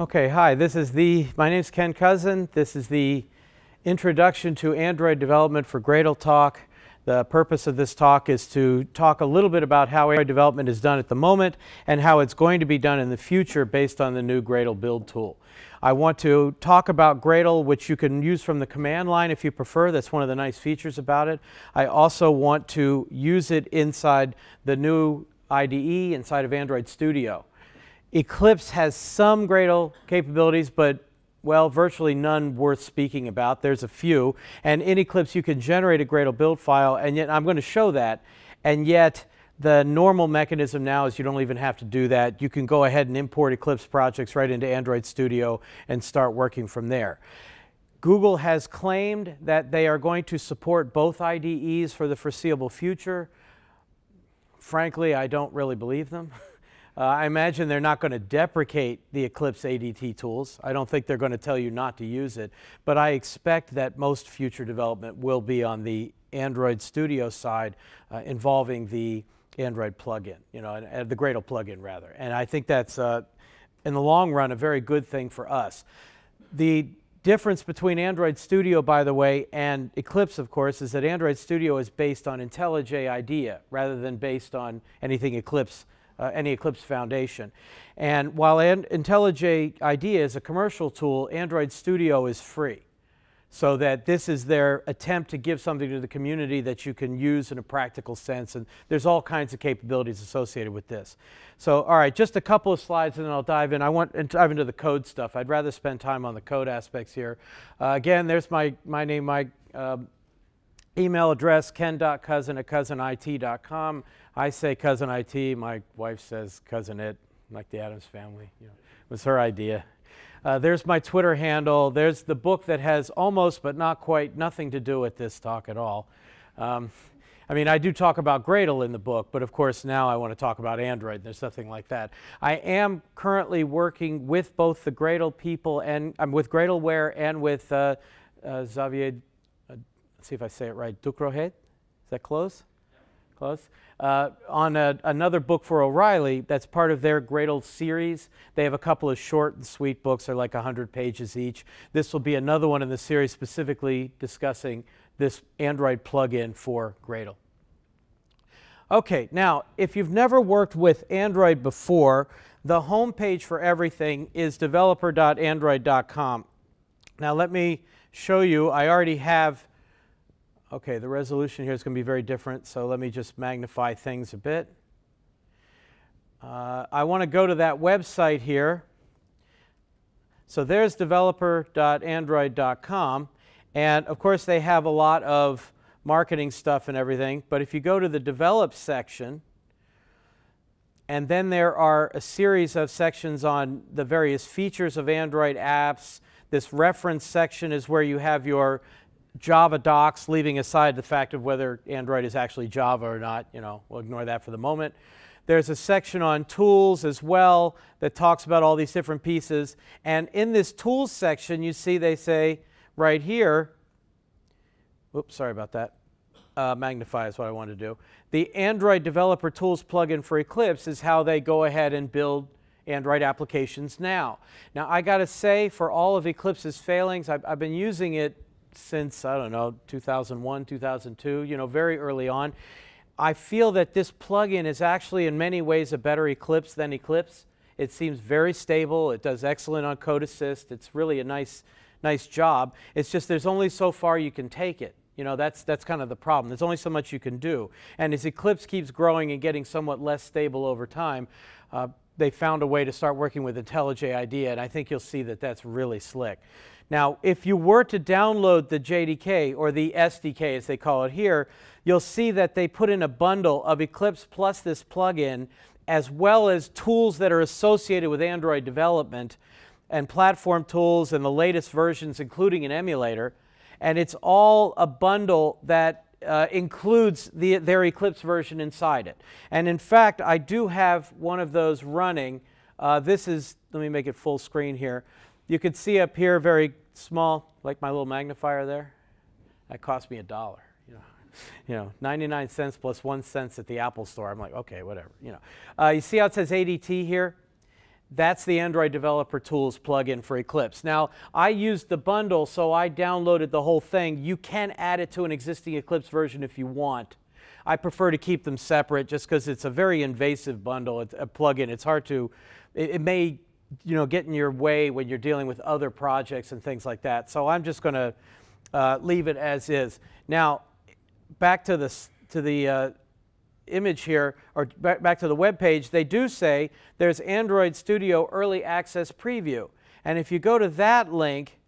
Okay, hi, this is the, my name is Ken Kousen. This is the introduction to Android development for Gradle Talk. The purpose of this talk is to talk a little bit about how Android development is done at the moment and how it's going to be done in the future based on the new Gradle build tool. I want to talk about Gradle, which you can use from the command line if you prefer. That's one of the nice features about it. I also want to use it inside the new IDE inside of Android Studio. Eclipse has some Gradle capabilities, but well, virtually none worth speaking about. There's a few. And in Eclipse, you can generate a Gradle build file, and yet I'm going to show that. And yet, the normal mechanism now is you don't even have to do that. You can go ahead and import Eclipse projects right into Android Studio and start working from there. Google has claimed that they are going to support both IDEs for the foreseeable future. Frankly, I don't really believe them. Uh, I imagine they're not going to deprecate the Eclipse ADT tools. I don't think they're going to tell you not to use it, but I expect that most future development will be on the Android Studio side uh, involving the Android plugin, you know, uh, the Gradle plugin rather. And I think that's, uh, in the long run, a very good thing for us. The difference between Android Studio, by the way, and Eclipse, of course, is that Android Studio is based on IntelliJ IDEA rather than based on anything Eclipse uh, any Eclipse Foundation. And while An IntelliJ IDEA is a commercial tool, Android Studio is free. So that this is their attempt to give something to the community that you can use in a practical sense. And there's all kinds of capabilities associated with this. So, all right, just a couple of slides and then I'll dive in. I want to dive into the code stuff. I'd rather spend time on the code aspects here. Uh, again, there's my, my name, my um, email address, ken.kousen at kousenit.com. I say cousin IT. My wife says cousin it, like the Addams family. You know, it was her idea. Uh, there's my Twitter handle. There's the book that has almost, but not quite, nothing to do with this talk at all. Um, I mean, I do talk about Gradle in the book, but of course now I want to talk about Android. There's nothing like that. I am currently working with both the Gradle people and I'm with Gradleware and with uh, uh, Xavier. Uh, let's see if I say it right. Ducrohet. Is that close? Close. Uh, on a, another book for O'Reilly that's part of their Gradle series. They have a couple of short and sweet books. They're like 100 pages each. This will be another one in the series specifically discussing this Android plugin for Gradle. Okay, now, if you've never worked with Android before, the home page for everything is developer.android.com. Now, let me show you. I already have Okay, the resolution here is going to be very different, so let me just magnify things a bit. Uh, I want to go to that website here. So there's developer.android.com, and of course they have a lot of marketing stuff and everything, but if you go to the develop section, and then there are a series of sections on the various features of Android apps. This reference section is where you have your Java docs, leaving aside the fact of whether Android is actually Java or not. You know, we'll ignore that for the moment. There's a section on tools as well that talks about all these different pieces. And in this tools section, you see they say right here, oops, sorry about that. Uh, magnify is what I want to do. The Android Developer Tools plugin for Eclipse is how they go ahead and build Android applications now. Now, I got to say, for all of Eclipse's failings, I've, I've been using it since, I don't know, 2001, 2002, you know, very early on. I feel that this plugin is actually in many ways a better Eclipse than Eclipse. It seems very stable. It does excellent on Code Assist. It's really a nice, nice job. It's just there's only so far you can take it. You know, that's, that's kind of the problem. There's only so much you can do. And as Eclipse keeps growing and getting somewhat less stable over time, uh, they found a way to start working with IntelliJ IDEA, and I think you'll see that that's really slick. Now, if you were to download the JDK or the SDK as they call it here, you'll see that they put in a bundle of Eclipse plus this plugin as well as tools that are associated with Android development and platform tools and the latest versions, including an emulator. And it's all a bundle that uh, includes the, their Eclipse version inside it. And in fact, I do have one of those running. Uh, this is, let me make it full screen here. You can see up here very small, like my little magnifier there. That cost me a dollar. You know, you know, 99 cents plus one cent at the Apple store. I'm like, okay, whatever. You know, uh, you see how it says ADT here? That's the Android Developer Tools plugin for Eclipse. Now, I used the bundle, so I downloaded the whole thing. You can add it to an existing Eclipse version if you want. I prefer to keep them separate just because it's a very invasive bundle, it's a plugin. It's hard to, it, it, may you know, get in your way when you're dealing with other projects and things like that. So I'm just going to uh, leave it as is. Now, back to, this, to the uh, image here, or back, back to the web page, they do say there's Android Studio Early Access Preview. And if you go to that link,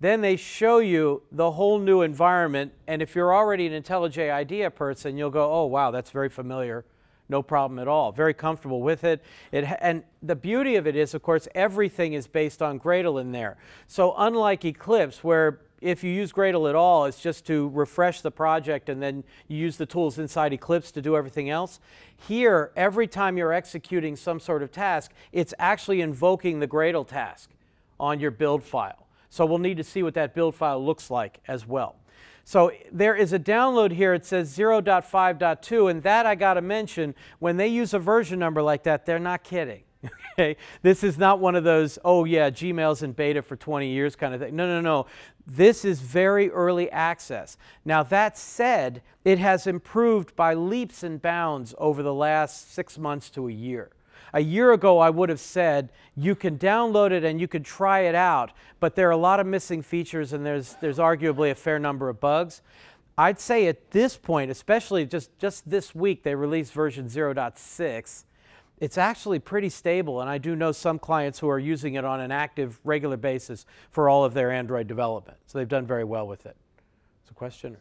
then they show you the whole new environment. And if you're already an IntelliJ IDEA person, you'll go, oh, wow, that's very familiar. No problem at all. Very comfortable with it. it. And the beauty of it is, of course, everything is based on Gradle in there. So unlike Eclipse, where if you use Gradle at all, it's just to refresh the project and then you use the tools inside Eclipse to do everything else. Here, every time you're executing some sort of task, it's actually invoking the Gradle task on your build file. So we'll need to see what that build file looks like as well. So there is a download here. It says 0.5.2, and that I got to mention, when they use a version number like that, they're not kidding. okay? This is not one of those, oh yeah, Gmail's in beta for 20 years kind of thing. No, no, no. This is very early access. Now, that said, it has improved by leaps and bounds over the last six months to a year. A year ago, I would have said you can download it and you can try it out, but there are a lot of missing features and there's, there's arguably a fair number of bugs. I'd say at this point, especially just, just this week, they released version 0.6 it's actually pretty stable, and I do know some clients who are using it on an active, regular basis for all of their Android development. So they've done very well with it. It's a question.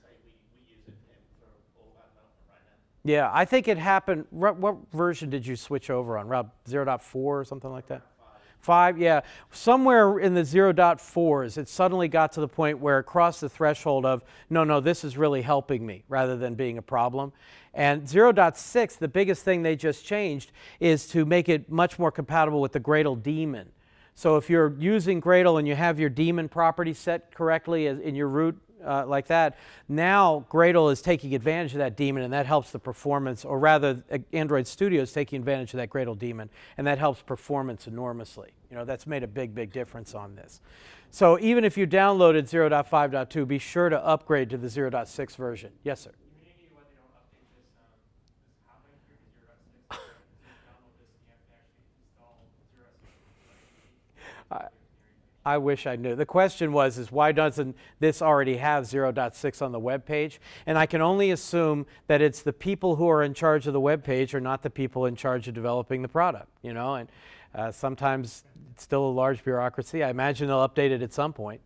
Yeah, I think it happened. What version did you switch over on? Rob 0.4 or something like that? Five, yeah. Somewhere in the 0.4s, it suddenly got to the point where it crossed the threshold of, no, no, this is really helping me rather than being a problem. And 0.6, the biggest thing they just changed is to make it much more compatible with the Gradle daemon. So if you're using Gradle and you have your daemon property set correctly in your root uh, like that. Now Gradle is taking advantage of that daemon and that helps the performance, or rather Android Studio is taking advantage of that Gradle daemon and that helps performance enormously. You know, that's made a big, big difference on this. So even if you downloaded 0.5.2, be sure to upgrade to the 0.6 version. Yes, sir. I wish I knew. The question was, is why doesn't this already have 0.6 on the web page? And I can only assume that it's the people who are in charge of the web page are not the people in charge of developing the product, you know? And uh, sometimes it's still a large bureaucracy. I imagine they'll update it at some point.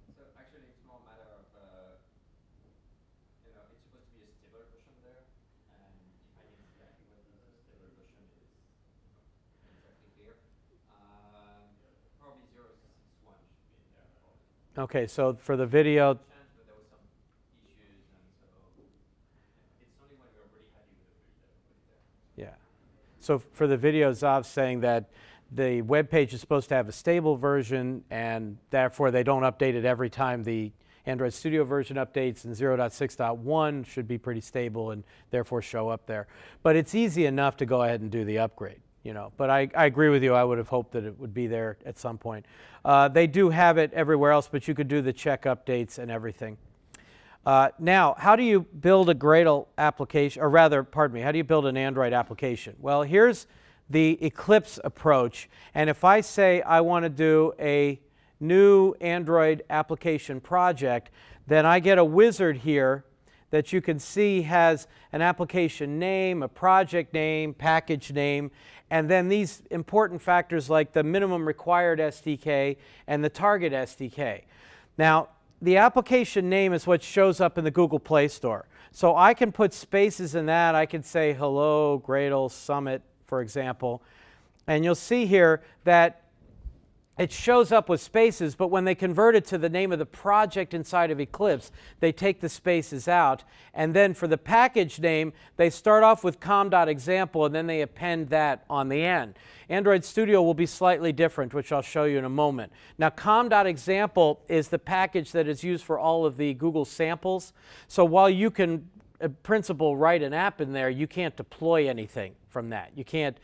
Okay, so for the video. Yeah. So for the video, Zav's saying that the web page is supposed to have a stable version and therefore they don't update it every time the Android Studio version updates and 0.6.1 should be pretty stable and therefore show up there. But it's easy enough to go ahead and do the upgrade you know. But I, I agree with you. I would have hoped that it would be there at some point. Uh, they do have it everywhere else, but you could do the check updates and everything. Uh, now, how do you build a Gradle application, or rather, pardon me, how do you build an Android application? Well, here's the Eclipse approach. And if I say I want to do a new Android application project, then I get a wizard here that you can see has an application name, a project name, package name, and then these important factors like the minimum required SDK and the target SDK. Now, the application name is what shows up in the Google Play Store. So I can put spaces in that. I can say hello, Gradle, Summit, for example. And you'll see here that it shows up with spaces, but when they convert it to the name of the project inside of Eclipse, they take the spaces out. And then for the package name, they start off with com.example and then they append that on the end. Android Studio will be slightly different, which I'll show you in a moment. Now, com.example is the package that is used for all of the Google samples. So while you can, uh, in principle, write an app in there, you can't deploy anything from that. You can't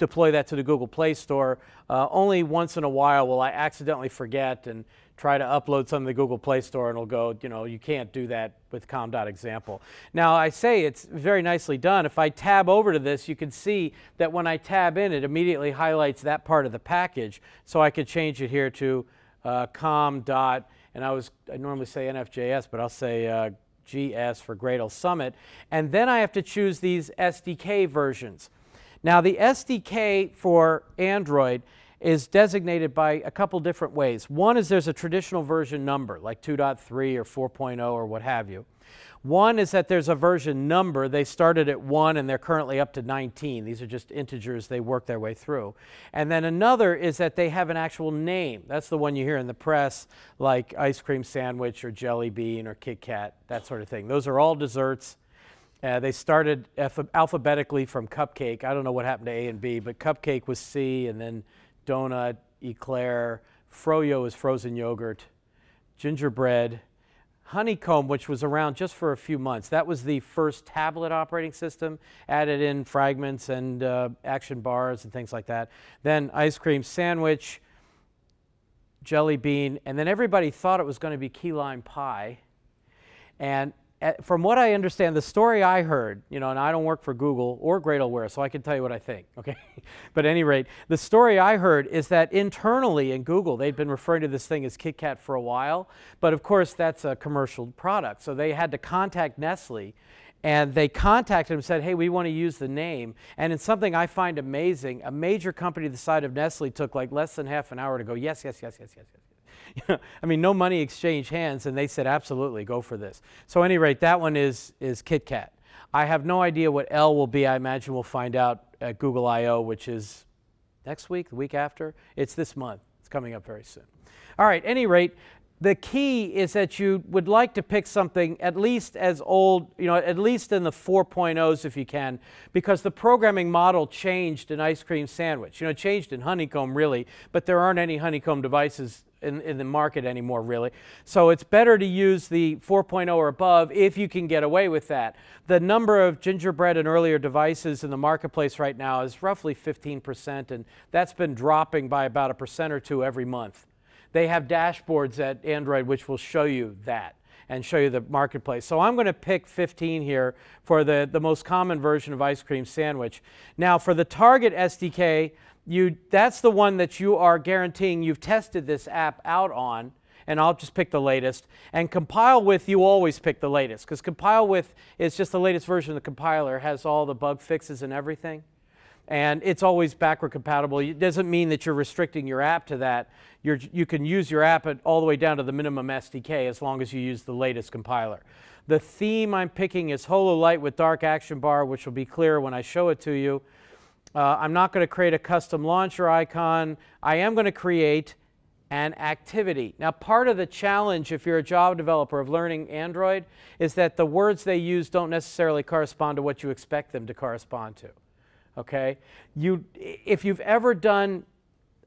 deploy that to the Google Play Store. Uh, only once in a while will I accidentally forget and try to upload something to the Google Play Store and it'll go, you know, you can't do that with com.example. Now I say it's very nicely done. If I tab over to this, you can see that when I tab in, it immediately highlights that part of the package. So I could change it here to uh, com. Dot, and I was, I normally say NFJS, but I'll say uh, GS for Gradle Summit. And then I have to choose these SDK versions. Now the SDK for Android is designated by a couple different ways. One is there's a traditional version number, like 2.3 or 4.0 or what have you. One is that there's a version number. They started at 1 and they're currently up to 19. These are just integers they work their way through. And then another is that they have an actual name. That's the one you hear in the press, like ice cream sandwich or jelly bean or Kit Kat, that sort of thing. Those are all desserts. Uh, they started alphabetically from cupcake. I don't know what happened to A and B, but cupcake was C, and then donut, eclair, froyo is frozen yogurt, gingerbread, honeycomb, which was around just for a few months. That was the first tablet operating system, added in fragments and uh, action bars and things like that. Then ice cream sandwich, jelly bean, and then everybody thought it was going to be key lime pie. And from what I understand, the story I heard, you know, and I don't work for Google or Gradleware, so I can tell you what I think, okay? but at any rate, the story I heard is that internally in Google, they'd been referring to this thing as KitKat for a while, but of course that's a commercial product. So they had to contact Nestle, and they contacted him and said, hey, we want to use the name. And it's something I find amazing. A major company the size of Nestle took like less than half an hour to go, yes, yes, yes, yes, yes, yes. I mean, no money exchanged hands, and they said, absolutely, go for this. So, any rate, that one is, is KitKat. I have no idea what L will be. I imagine we'll find out at Google I.O., which is next week, the week after. It's this month. It's coming up very soon. All right, any rate, the key is that you would like to pick something at least as old, you know, at least in the 4.0s if you can, because the programming model changed in Ice Cream Sandwich. You know, changed in Honeycomb really, but there aren't any Honeycomb devices in, in the market anymore, really. So it's better to use the 4.0 or above if you can get away with that. The number of gingerbread and earlier devices in the marketplace right now is roughly 15%, and that's been dropping by about a percent or two every month. They have dashboards at Android which will show you that and show you the marketplace. So I'm going to pick 15 here for the, the most common version of ice cream sandwich. Now for the Target SDK, you, that's the one that you are guaranteeing you've tested this app out on, and I'll just pick the latest. And compile with, you always pick the latest, because compile with is just the latest version of the compiler, has all the bug fixes and everything. And it's always backward compatible. It doesn't mean that you're restricting your app to that. You're, you can use your app at, all the way down to the minimum SDK as long as you use the latest compiler. The theme I'm picking is HoloLight with Dark Action Bar, which will be clear when I show it to you. Uh, I'm not going to create a custom launcher icon. I am going to create an activity. Now, part of the challenge if you're a Java developer of learning Android is that the words they use don't necessarily correspond to what you expect them to correspond to. Okay? You, if you've ever done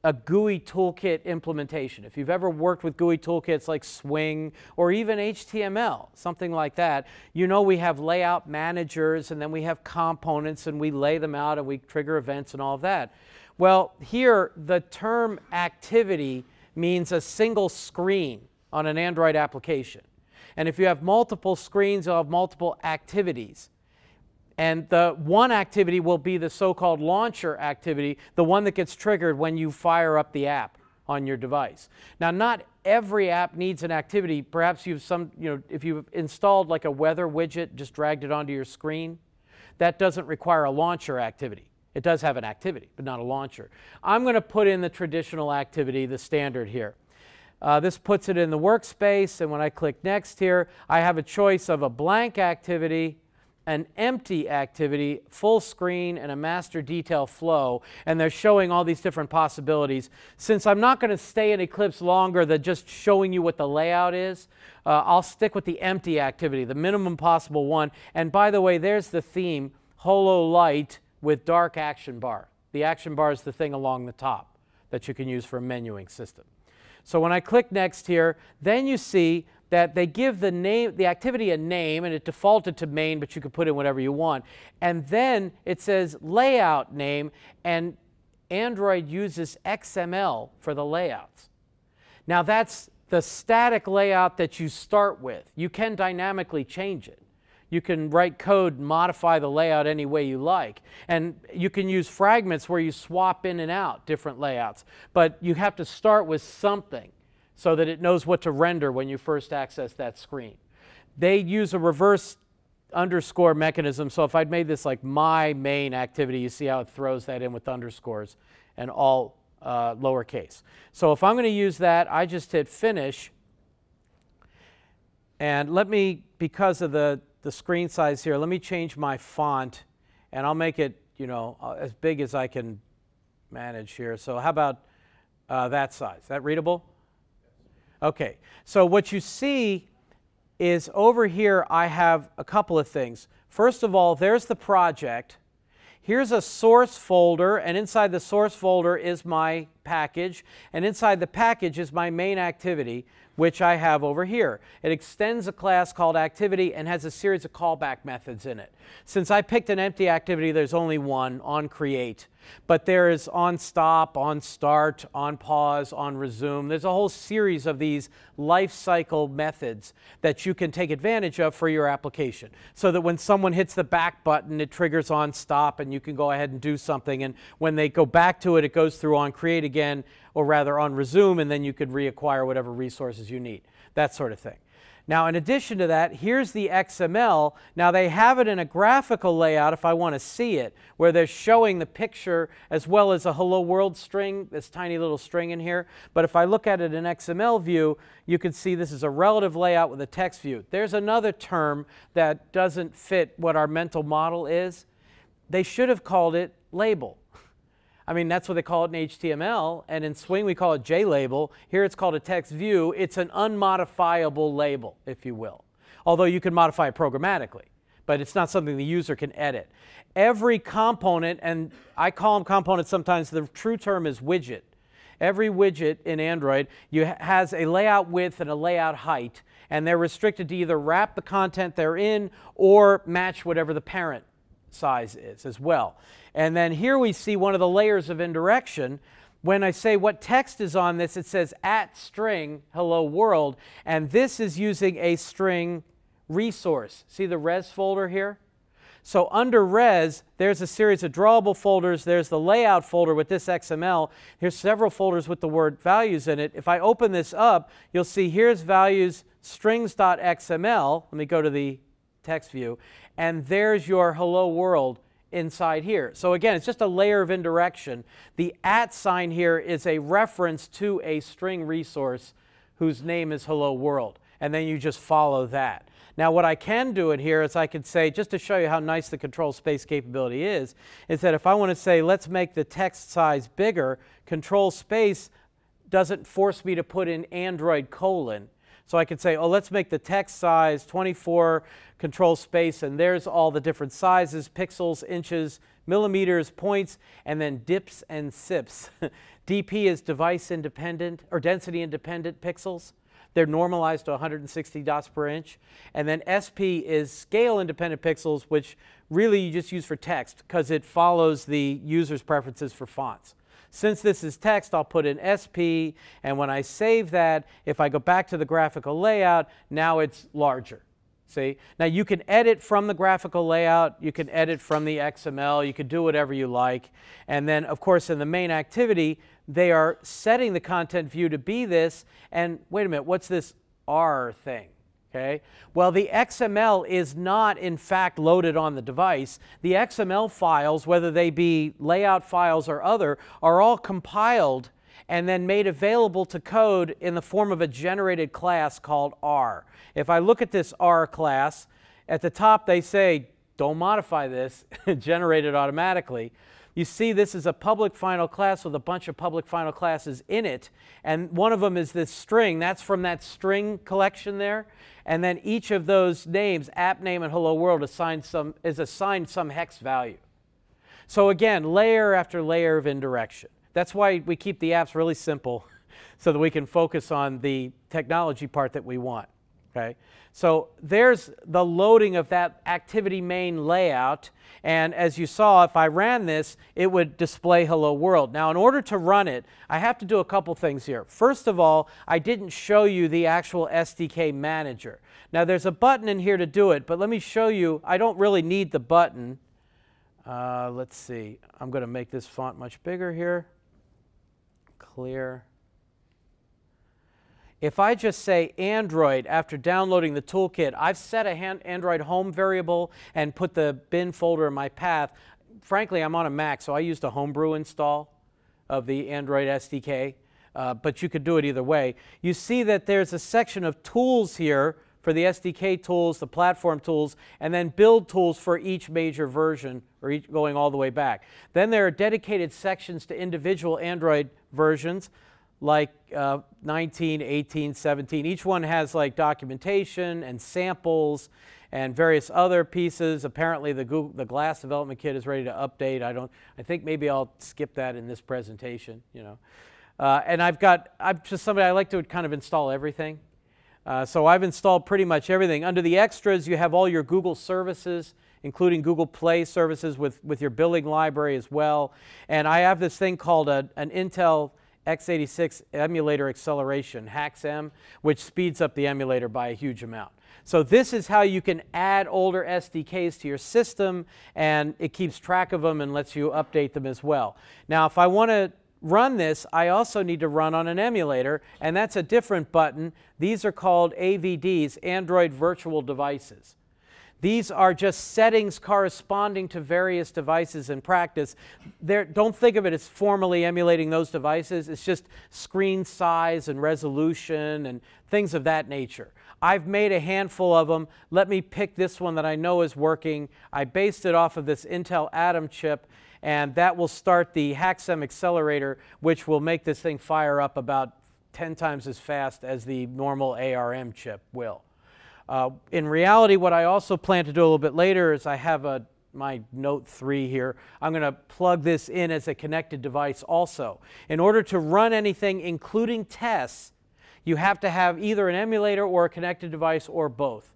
a GUI toolkit implementation. If you've ever worked with GUI toolkits like Swing or even HTML, something like that, you know we have layout managers and then we have components and we lay them out and we trigger events and all of that. Well, here the term activity means a single screen on an Android application. And if you have multiple screens, you'll have multiple activities. And the one activity will be the so-called launcher activity, the one that gets triggered when you fire up the app on your device. Now, not every app needs an activity. Perhaps you've some, you know, if you've installed like a weather widget, just dragged it onto your screen, that doesn't require a launcher activity. It does have an activity, but not a launcher. I'm going to put in the traditional activity, the standard here. Uh, this puts it in the workspace, and when I click Next here, I have a choice of a blank activity an empty activity, full screen, and a master detail flow, and they're showing all these different possibilities. Since I'm not going to stay in Eclipse longer than just showing you what the layout is, uh, I'll stick with the empty activity, the minimum possible one. And by the way, there's the theme, holo light with dark action bar. The action bar is the thing along the top that you can use for a menuing system. So when I click Next here, then you see that they give the name, the activity a name, and it defaulted to main, but you could put in whatever you want. And then it says layout name, and Android uses XML for the layouts. Now that's the static layout that you start with. You can dynamically change it. You can write code, modify the layout any way you like. And you can use fragments where you swap in and out different layouts. But you have to start with something so that it knows what to render when you first access that screen. They use a reverse underscore mechanism. So if I'd made this like my main activity, you see how it throws that in with underscores and all uh, lowercase. So if I'm going to use that, I just hit finish. And let me, because of the, the screen size here, let me change my font and I'll make it, you know, uh, as big as I can manage here. So how about uh, that size? That readable? Okay, so what you see is over here I have a couple of things. First of all, there's the project. Here's a source folder, and inside the source folder is my package, and inside the package is my main activity, which I have over here. It extends a class called activity and has a series of callback methods in it. Since I picked an empty activity, there's only one on create. But there is on stop, on start, on pause, on resume. There's a whole series of these life cycle methods that you can take advantage of for your application. So that when someone hits the back button, it triggers on stop and you can go ahead and do something. And when they go back to it, it goes through on create again, or rather on resume, and then you could reacquire whatever resources you need. That sort of thing. Now, in addition to that, here's the XML. Now, they have it in a graphical layout if I want to see it, where they're showing the picture as well as a hello world string, this tiny little string in here. But if I look at it in XML view, you can see this is a relative layout with a text view. There's another term that doesn't fit what our mental model is. They should have called it label. I mean, that's what they call it in HTML, and in Swing we call it JLabel. Here it's called a text view. It's an unmodifiable label, if you will, although you can modify it programmatically, but it's not something the user can edit. Every component, and I call them components sometimes, the true term is widget. Every widget in Android you has a layout width and a layout height, and they're restricted to either wrap the content they're in or match whatever the parent size is as well. And then here we see one of the layers of indirection. When I say what text is on this, it says at string hello world, and this is using a string resource. See the res folder here? So under res, there's a series of drawable folders. There's the layout folder with this XML. Here's several folders with the word values in it. If I open this up, you'll see here's values strings.xml. Let me go to the text view. And there's your hello world inside here. So again, it's just a layer of indirection. The at sign here is a reference to a string resource whose name is hello world. And then you just follow that. Now what I can do in here is I could say, just to show you how nice the control space capability is, is that if I want to say, let's make the text size bigger, control space doesn't force me to put in Android colon. So I could say, oh, let's make the text size 24 control space, and there's all the different sizes, pixels, inches, millimeters, points, and then dips and sips. DP is device independent or density independent pixels. They're normalized to 160 dots per inch. And then SP is scale independent pixels, which really you just use for text because it follows the user's preferences for fonts. Since this is text, I'll put in SP, and when I save that, if I go back to the graphical layout, now it's larger. See? Now you can edit from the graphical layout, you can edit from the XML, you can do whatever you like. And then, of course, in the main activity, they are setting the content view to be this. And wait a minute, what's this R thing? Okay. Well, the XML is not, in fact, loaded on the device. The XML files, whether they be layout files or other, are all compiled and then made available to code in the form of a generated class called R. If I look at this R class, at the top they say, don't modify this, generate it automatically. You see this is a public final class with a bunch of public final classes in it, and one of them is this string. That's from that string collection there. And then each of those names, app name and hello world, assigned some, is assigned some hex value. So again, layer after layer of indirection. That's why we keep the apps really simple so that we can focus on the technology part that we want. Okay, so there's the loading of that activity main layout. And as you saw, if I ran this, it would display hello world. Now, in order to run it, I have to do a couple things here. First of all, I didn't show you the actual SDK manager. Now, there's a button in here to do it, but let me show you. I don't really need the button. Uh, let's see. I'm going to make this font much bigger here. Clear. If I just say Android after downloading the toolkit, I've set a Android home variable and put the bin folder in my path. Frankly, I'm on a Mac, so I used a homebrew install of the Android SDK, uh, but you could do it either way. You see that there's a section of tools here for the SDK tools, the platform tools, and then build tools for each major version or each going all the way back. Then there are dedicated sections to individual Android versions like uh, 19, 18, 17. Each one has like documentation and samples and various other pieces. Apparently the, Google, the Glass development kit is ready to update. I don't, I think maybe I'll skip that in this presentation, you know. Uh, and I've got, I'm just somebody, I like to kind of install everything. Uh, so I've installed pretty much everything. Under the extras, you have all your Google services, including Google Play services with, with your billing library as well. And I have this thing called a, an Intel x86 emulator acceleration, HAXM, which speeds up the emulator by a huge amount. So this is how you can add older SDKs to your system, and it keeps track of them and lets you update them as well. Now, if I want to run this, I also need to run on an emulator, and that's a different button. These are called AVDs, Android Virtual Devices. These are just settings corresponding to various devices in practice. Don't think of it as formally emulating those devices. It's just screen size and resolution and things of that nature. I've made a handful of them. Let me pick this one that I know is working. I based it off of this Intel Atom chip, and that will start the HAXM accelerator, which will make this thing fire up about 10 times as fast as the normal ARM chip will. Uh, in reality, what I also plan to do a little bit later is I have a, my Note 3 here. I'm going to plug this in as a connected device also. In order to run anything, including tests, you have to have either an emulator or a connected device or both.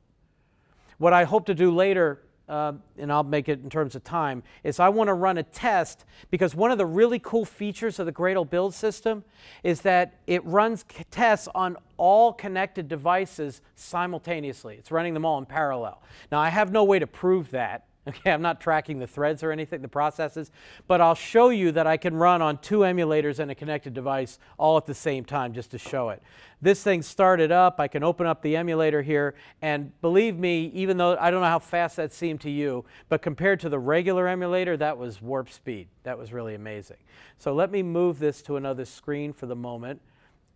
What I hope to do later uh, and I'll make it in terms of time, is I want to run a test because one of the really cool features of the Gradle build system is that it runs tests on all connected devices simultaneously. It's running them all in parallel. Now, I have no way to prove that. Okay, I'm not tracking the threads or anything, the processes, but I'll show you that I can run on two emulators and a connected device all at the same time just to show it. This thing started up, I can open up the emulator here, and believe me, even though I don't know how fast that seemed to you, but compared to the regular emulator, that was warp speed. That was really amazing. So let me move this to another screen for the moment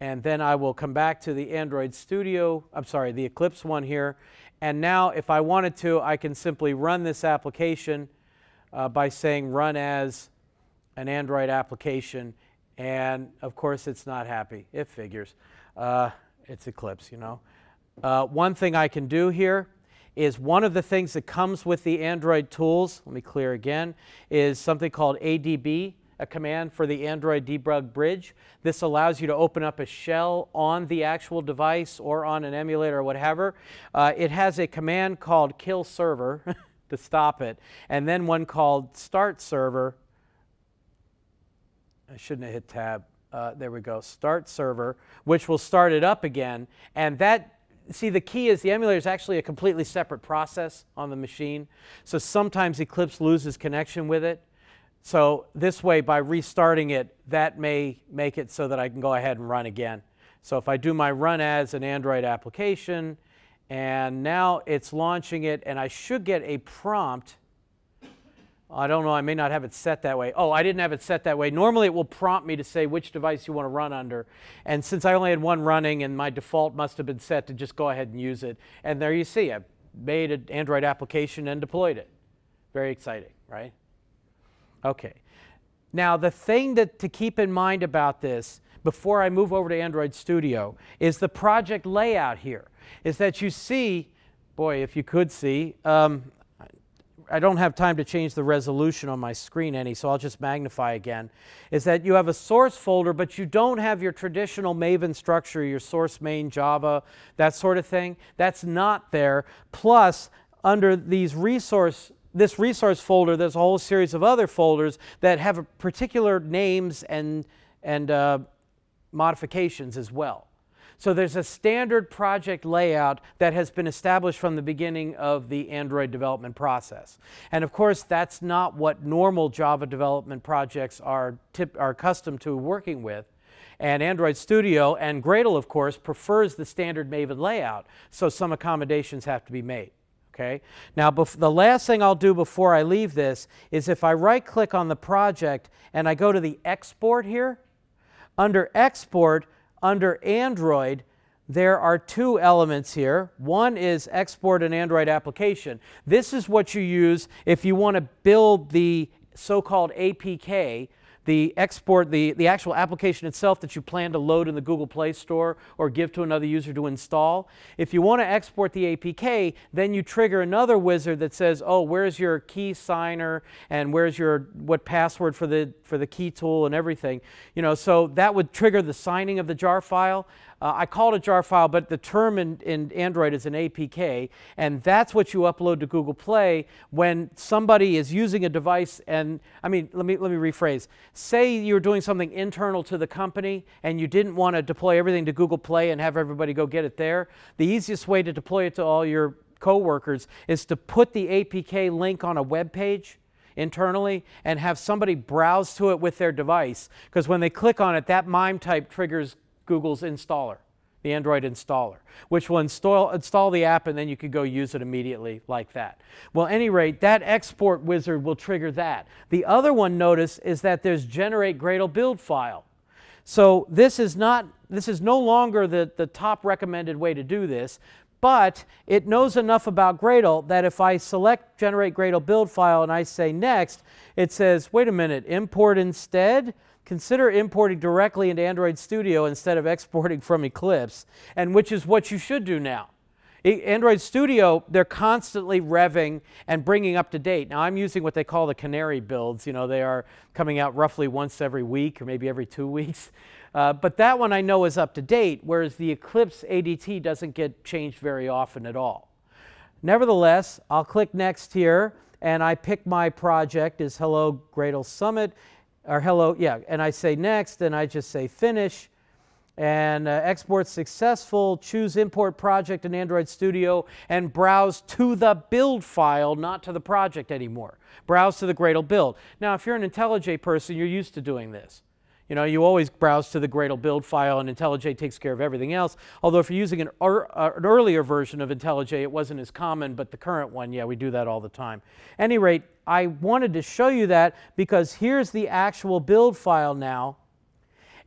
and then I will come back to the Android Studio, I'm sorry, the Eclipse one here. And now if I wanted to, I can simply run this application uh, by saying run as an Android application. And of course, it's not happy. It figures. Uh, it's Eclipse, you know. Uh, one thing I can do here is one of the things that comes with the Android tools, let me clear again, is something called ADB, a command for the Android debug bridge. This allows you to open up a shell on the actual device or on an emulator or whatever. Uh, it has a command called kill server to stop it, and then one called start server. I shouldn't have hit tab. Uh, there we go, start server, which will start it up again. And that see, the key is the emulator is actually a completely separate process on the machine. So sometimes Eclipse loses connection with it. So this way, by restarting it, that may make it so that I can go ahead and run again. So if I do my run as an Android application, and now it's launching it, and I should get a prompt. I don't know, I may not have it set that way. Oh, I didn't have it set that way. Normally it will prompt me to say which device you want to run under. And since I only had one running and my default must have been set to just go ahead and use it. And there you see, I made an Android application and deployed it. Very exciting, right? Okay. Now, the thing that, to keep in mind about this before I move over to Android Studio is the project layout here. Is that you see, boy, if you could see, um, I don't have time to change the resolution on my screen any, so I'll just magnify again, is that you have a source folder, but you don't have your traditional Maven structure, your source main Java, that sort of thing. That's not there. Plus, under these resource this resource folder, there's a whole series of other folders that have particular names and, and uh, modifications as well. So there's a standard project layout that has been established from the beginning of the Android development process. And of course, that's not what normal Java development projects are, tip, are accustomed to working with. And Android Studio and Gradle, of course, prefers the standard Maven layout, so some accommodations have to be made. Okay. Now, the last thing I'll do before I leave this is if I right click on the project and I go to the export here, under export, under Android, there are two elements here. One is export an Android application. This is what you use if you want to build the so-called APK the export, the, the actual application itself that you plan to load in the Google Play Store or give to another user to install. If you want to export the APK, then you trigger another wizard that says, oh, where's your key signer and where's your, what password for the, for the key tool and everything. You know, so that would trigger the signing of the jar file. Uh, I call it a jar file, but the term in, in Android is an APK, and that's what you upload to Google Play when somebody is using a device. And I mean, let me let me rephrase. Say you're doing something internal to the company, and you didn't want to deploy everything to Google Play and have everybody go get it there. The easiest way to deploy it to all your coworkers is to put the APK link on a web page internally and have somebody browse to it with their device. Because when they click on it, that MIME type triggers Google's installer, the Android installer, which will install, install the app and then you could go use it immediately like that. Well, any rate, that export wizard will trigger that. The other one, notice, is that there's generate Gradle build file. So this is not, this is no longer the, the top recommended way to do this, but it knows enough about Gradle that if I select generate Gradle build file and I say next, it says, wait a minute, import instead? Consider importing directly into Android Studio instead of exporting from Eclipse, and which is what you should do now. Android Studio, they're constantly revving and bringing up to date. Now, I'm using what they call the canary builds. You know, they are coming out roughly once every week or maybe every two weeks. Uh, but that one I know is up to date, whereas the Eclipse ADT doesn't get changed very often at all. Nevertheless, I'll click Next here, and I pick my project as Hello Gradle Summit, or hello, yeah, and I say next, and I just say finish, and uh, export successful, choose import project in Android Studio, and browse to the build file, not to the project anymore. Browse to the Gradle build. Now, if you're an IntelliJ person, you're used to doing this. You know, you always browse to the Gradle build file and IntelliJ takes care of everything else. Although if you're using an, er, uh, an, earlier version of IntelliJ, it wasn't as common, but the current one, yeah, we do that all the time. any rate, I wanted to show you that because here's the actual build file now.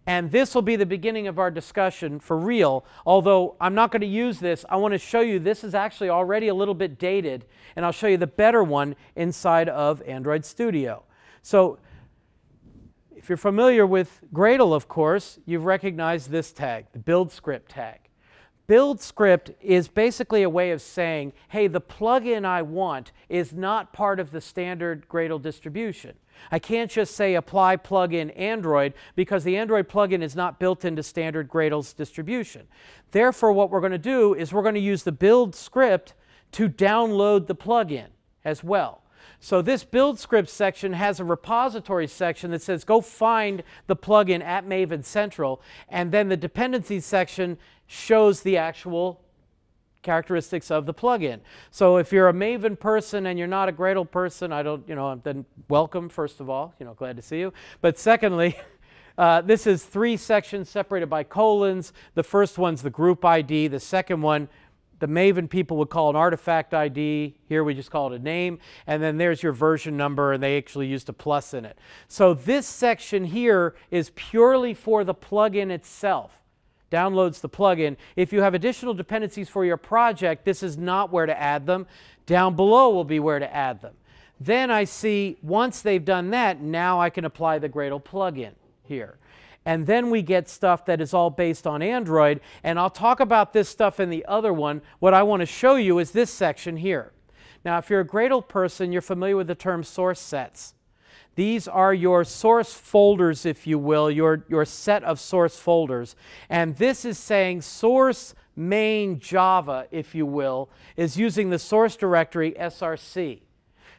And this will be the beginning of our discussion for real. Although I'm not going to use this, I want to show you this is actually already a little bit dated. And I'll show you the better one inside of Android Studio. So if you're familiar with Gradle, of course, you've recognized this tag, the build script tag. Build script is basically a way of saying, hey, the plugin I want is not part of the standard Gradle distribution. I can't just say apply plugin Android because the Android plugin is not built into standard Gradle's distribution. Therefore, what we're going to do is we're going to use the build script to download the plugin as well. So this build script section has a repository section that says go find the plugin at Maven Central, and then the dependencies section shows the actual characteristics of the plugin. So if you're a Maven person and you're not a Gradle person, I don't, you know, then welcome, first of all, you know, glad to see you. But secondly, uh, this is three sections separated by colons. The first one's the group ID. The second one, the Maven people would call an artifact ID. Here we just call it a name. And then there's your version number, and they actually used a plus in it. So this section here is purely for the plugin itself downloads the plugin. If you have additional dependencies for your project, this is not where to add them. Down below will be where to add them. Then I see once they've done that, now I can apply the Gradle plugin here. And then we get stuff that is all based on Android. And I'll talk about this stuff in the other one. What I want to show you is this section here. Now, if you're a Gradle person, you're familiar with the term source sets. These are your source folders, if you will, your, your set of source folders. And this is saying source main Java, if you will, is using the source directory src.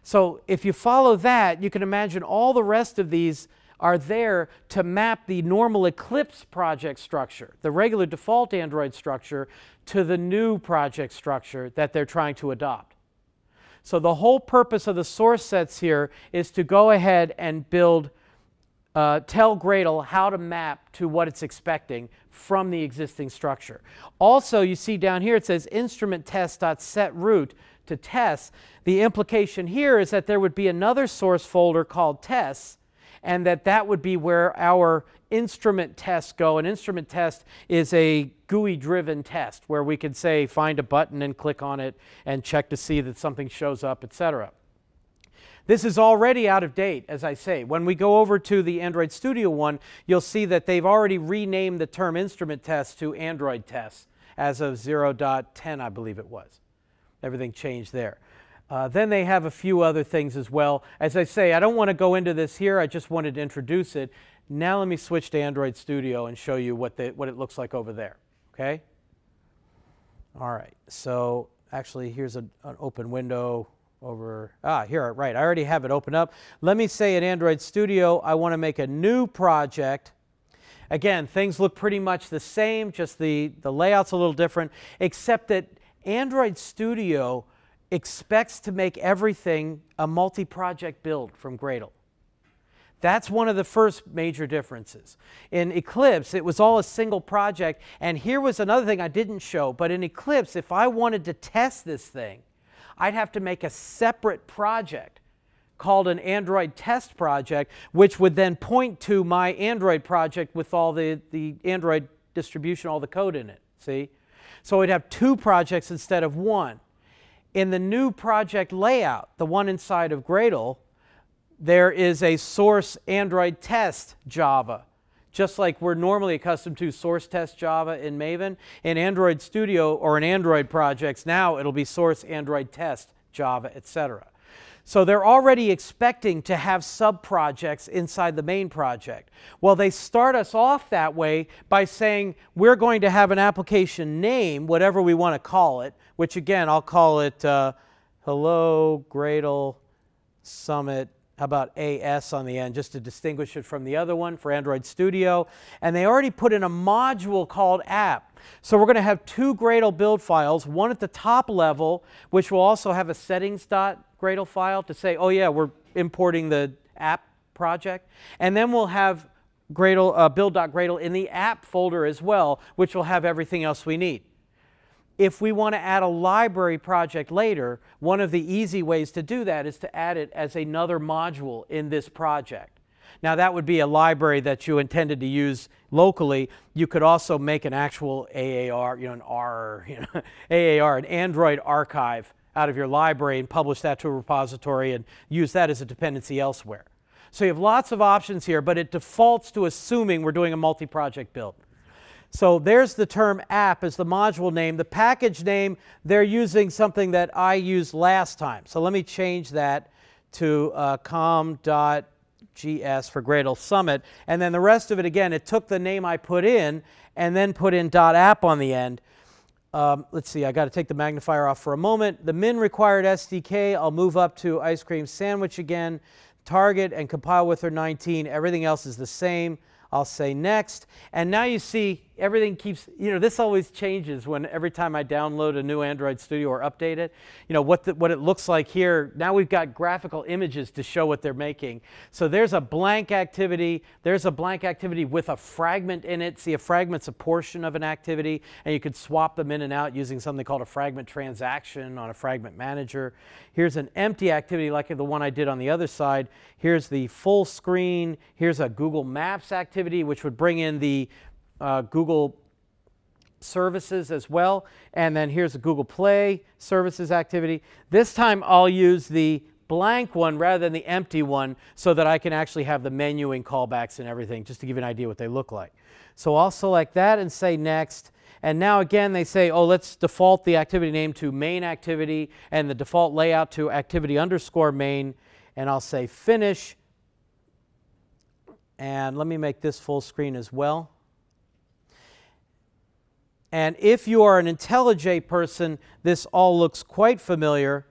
So if you follow that, you can imagine all the rest of these are there to map the normal Eclipse project structure, the regular default Android structure, to the new project structure that they're trying to adopt. So the whole purpose of the source sets here is to go ahead and build, uh, tell Gradle how to map to what it's expecting from the existing structure. Also, you see down here it says instrument test.set root to tests. The implication here is that there would be another source folder called tests and that that would be where our instrument tests go. An instrument test is a GUI driven test where we could say find a button and click on it and check to see that something shows up, etc. This is already out of date, as I say. When we go over to the Android Studio one, you'll see that they've already renamed the term instrument test to Android tests as of 0.10, I believe it was. Everything changed there. Uh, then they have a few other things as well. As I say, I don't want to go into this here. I just wanted to introduce it. Now let me switch to Android Studio and show you what, the, what it looks like over there. Okay? All right. So actually, here's a, an open window over. Ah, here, right. I already have it open up. Let me say in Android Studio, I want to make a new project. Again, things look pretty much the same, just the, the layout's a little different, except that Android Studio expects to make everything a multi-project build from Gradle. That's one of the first major differences. In Eclipse, it was all a single project, and here was another thing I didn't show, but in Eclipse, if I wanted to test this thing, I'd have to make a separate project called an Android test project, which would then point to my Android project with all the, the Android distribution, all the code in it, see? So I'd have two projects instead of one. In the new project layout, the one inside of Gradle, there is a source Android test Java. Just like we're normally accustomed to source test Java in Maven, in Android Studio or in Android projects, now it'll be source Android test Java, etc. So they're already expecting to have sub-projects inside the main project. Well, they start us off that way by saying we're going to have an application name, whatever we want to call it, which again, I'll call it uh, Hello Gradle Summit. How about AS on the end, just to distinguish it from the other one for Android Studio. And they already put in a module called app. So we're going to have two Gradle build files, one at the top level, which will also have a settings.gradle file to say, oh yeah, we're importing the app project. And then we'll have Gradle, uh, build.gradle in the app folder as well, which will have everything else we need. If we want to add a library project later, one of the easy ways to do that is to add it as another module in this project. Now that would be a library that you intended to use locally. You could also make an actual AAR, you know, an R, you know, AAR, an Android archive out of your library and publish that to a repository and use that as a dependency elsewhere. So you have lots of options here, but it defaults to assuming we're doing a multi-project build. So there's the term app as the module name. The package name, they're using something that I used last time. So let me change that to uh, com.gs for Gradle Summit. And then the rest of it, again, it took the name I put in and then put in dot .app on the end. Um, let's see, I got to take the magnifier off for a moment. The min required SDK, I'll move up to ice cream sandwich again. Target and compile with her 19. Everything else is the same. I'll say next. And now you see everything keeps, you know, this always changes when every time I download a new Android Studio or update it. You know, what, the, what it looks like here, now we've got graphical images to show what they're making. So there's a blank activity, there's a blank activity with a fragment in it. See, a fragment's a portion of an activity, and you could swap them in and out using something called a fragment transaction on a fragment manager. Here's an empty activity like the one I did on the other side. Here's the full screen. Here's a Google Maps activity, which would bring in the uh, Google services as well. And then here's the Google Play services activity. This time I'll use the blank one rather than the empty one so that I can actually have the menuing callbacks and everything, just to give you an idea what they look like. So I'll select that and say next. And now again, they say, oh, let's default the activity name to main activity and the default layout to activity underscore main. And I'll say finish. And let me make this full screen as well. And if you are an IntelliJ person, this all looks quite familiar.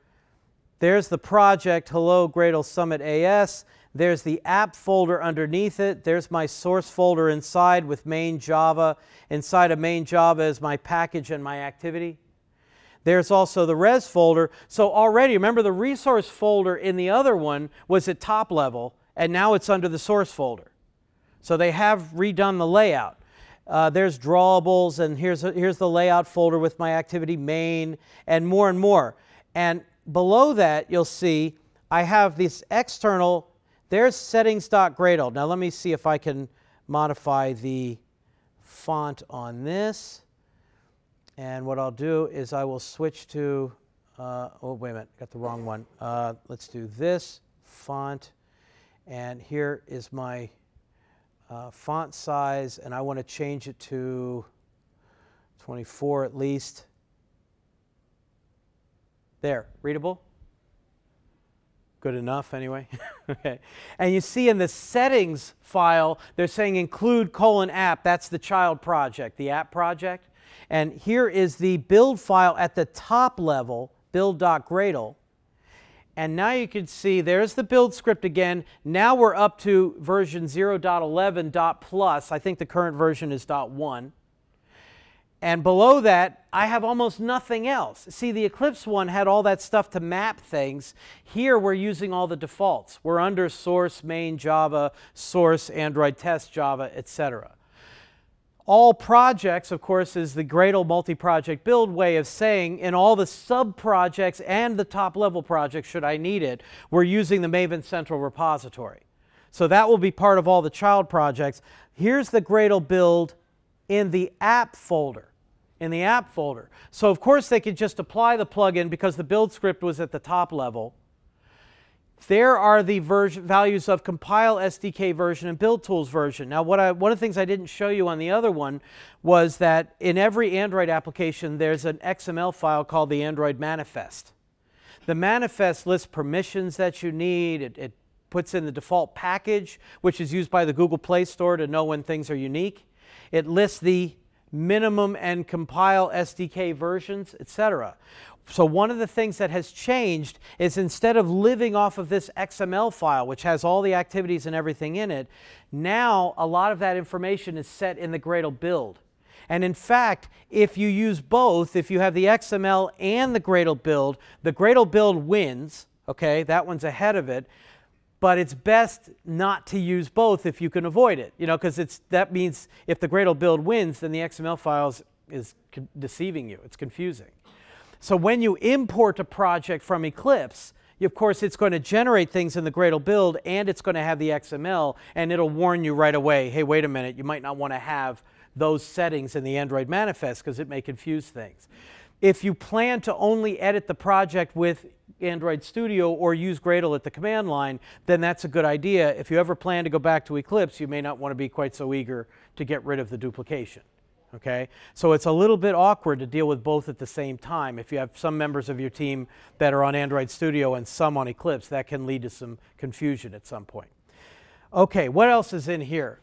There's the project, Hello Gradle Summit AS. There's the app folder underneath it. There's my source folder inside with main Java. Inside of main Java is my package and my activity. There's also the res folder. So already, remember the resource folder in the other one was at top level, and now it's under the source folder. So they have redone the layout. Uh, there's drawables, and here's, here's the layout folder with my activity main, and more and more. And below that, you'll see I have this external, there's settings.gradle. Now let me see if I can modify the font on this. And what I'll do is I will switch to, uh, oh, wait a minute, got the wrong one. Uh, let's do this font. And here is my uh, font size, and I want to change it to 24 at least. There, readable? Good enough, anyway. okay. And you see in the settings file, they're saying include colon app. That's the child project, the app project. And here is the build file at the top level, build.gradle. And now you can see there's the build script again. Now we're up to version 0.11 plus. I think the current version is .1. And below that, I have almost nothing else. See, the Eclipse one had all that stuff to map things. Here, we're using all the defaults. We're under source, main Java, source, Android test Java, etc. All projects, of course, is the Gradle multi-project build way of saying in all the sub-projects and the top-level projects, should I need it, we're using the Maven Central repository. So that will be part of all the child projects. Here's the Gradle build in the app folder. In the app folder. So of course they could just apply the plugin because the build script was at the top level. There are the values of compile SDK version and build tools version. Now, what I, one of the things I didn't show you on the other one was that in every Android application, there's an XML file called the Android manifest. The manifest lists permissions that you need. It, it puts in the default package, which is used by the Google Play Store to know when things are unique. It lists the minimum and compile SDK versions, etc. So one of the things that has changed is instead of living off of this XML file, which has all the activities and everything in it, now a lot of that information is set in the Gradle build. And in fact, if you use both, if you have the XML and the Gradle build, the Gradle build wins, okay, that one's ahead of it, but it's best not to use both if you can avoid it, you know, because it's that means if the Gradle build wins, then the XML files is deceiving you, it's confusing. So when you import a project from Eclipse, of course, it's going to generate things in the Gradle build and it's going to have the XML and it'll warn you right away, hey, wait a minute, you might not want to have those settings in the Android manifest because it may confuse things. If you plan to only edit the project with Android Studio or use Gradle at the command line, then that's a good idea. If you ever plan to go back to Eclipse, you may not want to be quite so eager to get rid of the duplication okay? So it's a little bit awkward to deal with both at the same time. If you have some members of your team that are on Android Studio and some on Eclipse, that can lead to some confusion at some point. Okay, what else is in here?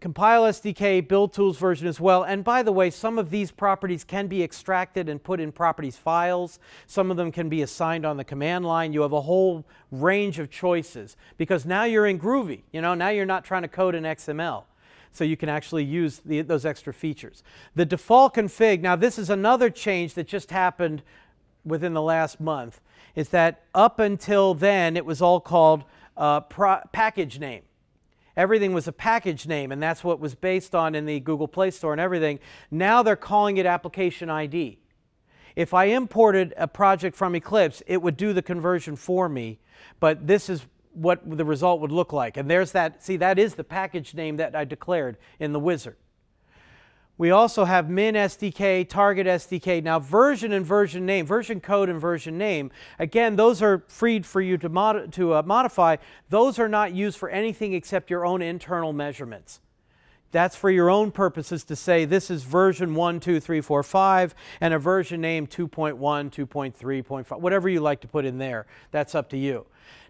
Compile SDK, build tools version as well. And by the way, some of these properties can be extracted and put in properties files. Some of them can be assigned on the command line. You have a whole range of choices because now you're in Groovy. You know, now you're not trying to code in XML so you can actually use the, those extra features. The default config, now this is another change that just happened within the last month, is that up until then it was all called uh, package name. Everything was a package name, and that's what was based on in the Google Play Store and everything. Now they're calling it application ID. If I imported a project from Eclipse, it would do the conversion for me, but this is what the result would look like. And there's that, see, that is the package name that I declared in the wizard. We also have min SDK, target SDK. Now, version and version name, version code and version name, again, those are freed for you to, mod to uh, modify. Those are not used for anything except your own internal measurements. That's for your own purposes to say this is version 1, 2, 3, 4, 5, and a version name 2.1, 2.3, 0.5, whatever you like to put in there. That's up to you.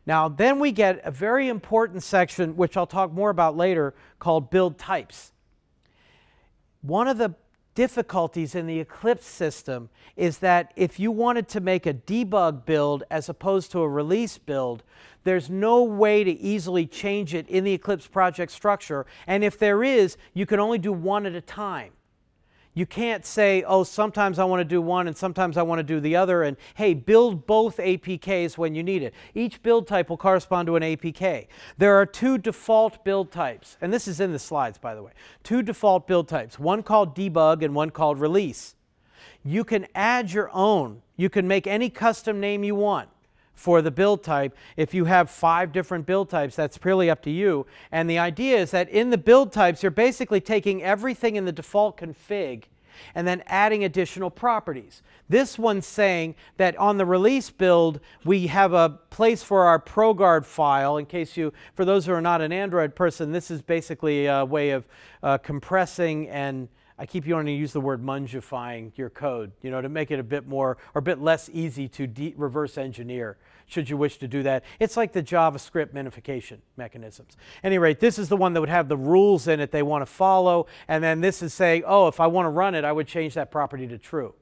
Now, then we get a very important section, which I'll talk more about later, called build types. One of the difficulties in the Eclipse system is that if you wanted to make a debug build as opposed to a release build, there's no way to easily change it in the Eclipse project structure. And if there is, you can only do one at a time. You can't say, oh, sometimes I want to do one and sometimes I want to do the other, and hey, build both APKs when you need it. Each build type will correspond to an APK. There are two default build types, and this is in the slides, by the way. Two default build types, one called debug and one called release. You can add your own. You can make any custom name you want for the build type. If you have five different build types, that's purely up to you. And the idea is that in the build types, you're basically taking everything in the default config and then adding additional properties. This one's saying that on the release build, we have a place for our ProGuard file. In case you, for those who are not an Android person, this is basically a way of uh, compressing and I keep you wanting to use the word mungifying your code, you know, to make it a bit more or a bit less easy to reverse engineer should you wish to do that. It's like the JavaScript minification mechanisms. Any rate, this is the one that would have the rules in it they want to follow, and then this is saying, oh, if I want to run it, I would change that property to true.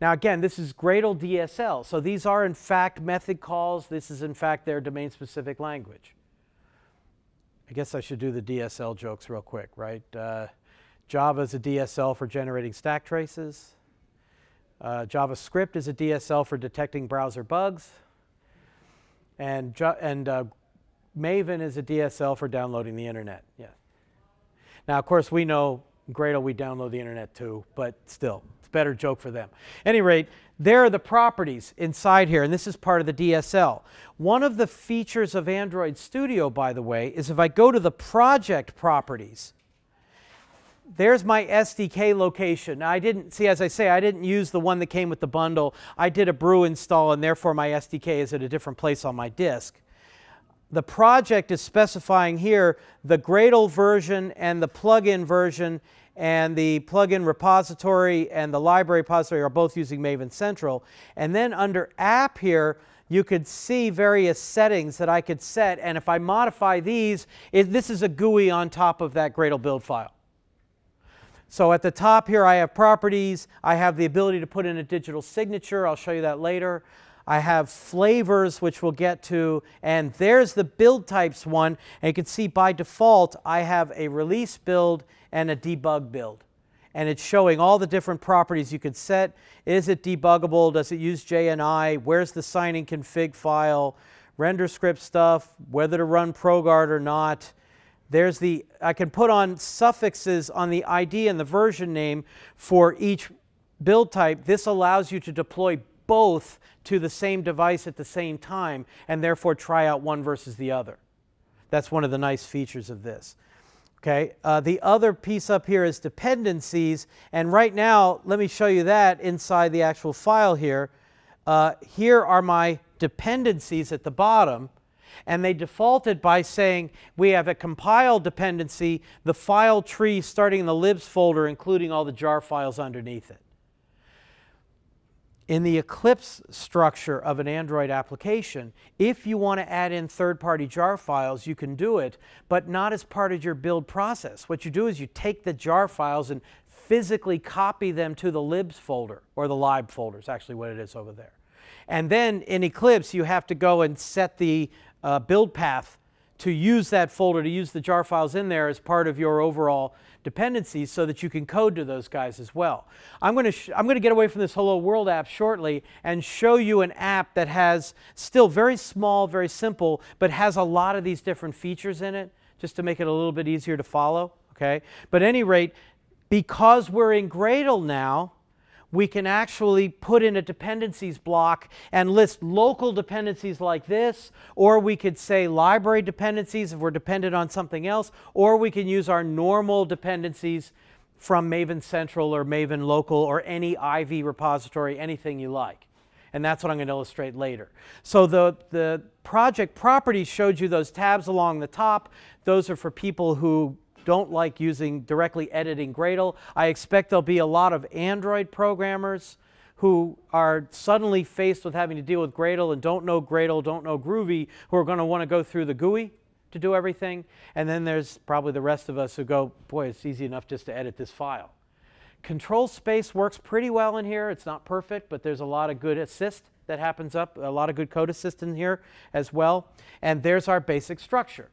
Now again, this is Gradle DSL, so these are in fact method calls. This is in fact their domain-specific language. I guess I should do the DSL jokes real quick, right? Uh, Java is a DSL for generating stack traces. Uh, JavaScript is a DSL for detecting browser bugs. And, and uh, Maven is a DSL for downloading the internet. Yeah. Now, of course, we know Gradle, we download the internet too, but still, it's a better joke for them. any rate, there are the properties inside here, and this is part of the DSL. One of the features of Android Studio, by the way, is if I go to the project properties, there's my SDK location. Now, I didn't, see, as I say, I didn't use the one that came with the bundle. I did a brew install, and therefore my SDK is at a different place on my disk. The project is specifying here the Gradle version and the plugin version, and the plugin repository and the library repository are both using Maven Central. And then under app here, you could see various settings that I could set. And if I modify these, it, this is a GUI on top of that Gradle build file. So at the top here I have properties. I have the ability to put in a digital signature. I'll show you that later. I have flavors, which we'll get to, and there's the build types one. And you can see by default, I have a release build and a debug build. And it's showing all the different properties you could set. Is it debuggable? Does it use JNI? Where's the signing config file? Render script stuff, whether to run ProGuard or not. There's the, I can put on suffixes on the ID and the version name for each build type. This allows you to deploy both to the same device at the same time and therefore try out one versus the other. That's one of the nice features of this. Okay, uh, the other piece up here is dependencies, and right now, let me show you that inside the actual file here. Uh, here are my dependencies at the bottom, and they defaulted by saying we have a compile dependency, the file tree starting in the libs folder, including all the jar files underneath it. In the Eclipse structure of an Android application, if you want to add in third-party jar files, you can do it, but not as part of your build process. What you do is you take the jar files and physically copy them to the libs folder, or the lib folder is actually what it is over there. And then in Eclipse, you have to go and set the uh, build path to use that folder, to use the jar files in there as part of your overall dependencies so that you can code to those guys as well. I'm going to, I'm going to get away from this Hello World app shortly and show you an app that has still very small, very simple, but has a lot of these different features in it just to make it a little bit easier to follow. Okay? But any rate, because we're in Gradle now, we can actually put in a dependencies block and list local dependencies like this, or we could say library dependencies if we're dependent on something else, or we can use our normal dependencies from Maven Central or Maven Local or any Ivy repository, anything you like. And that's what I'm going to illustrate later. So the, the project properties showed you those tabs along the top. Those are for people who don't like using directly editing Gradle. I expect there'll be a lot of Android programmers who are suddenly faced with having to deal with Gradle and don't know Gradle, don't know Groovy, who are going to want to go through the GUI to do everything. And then there's probably the rest of us who go, boy, it's easy enough just to edit this file. Control space works pretty well in here. It's not perfect, but there's a lot of good assist that happens up, a lot of good code assist in here as well. And there's our basic structure.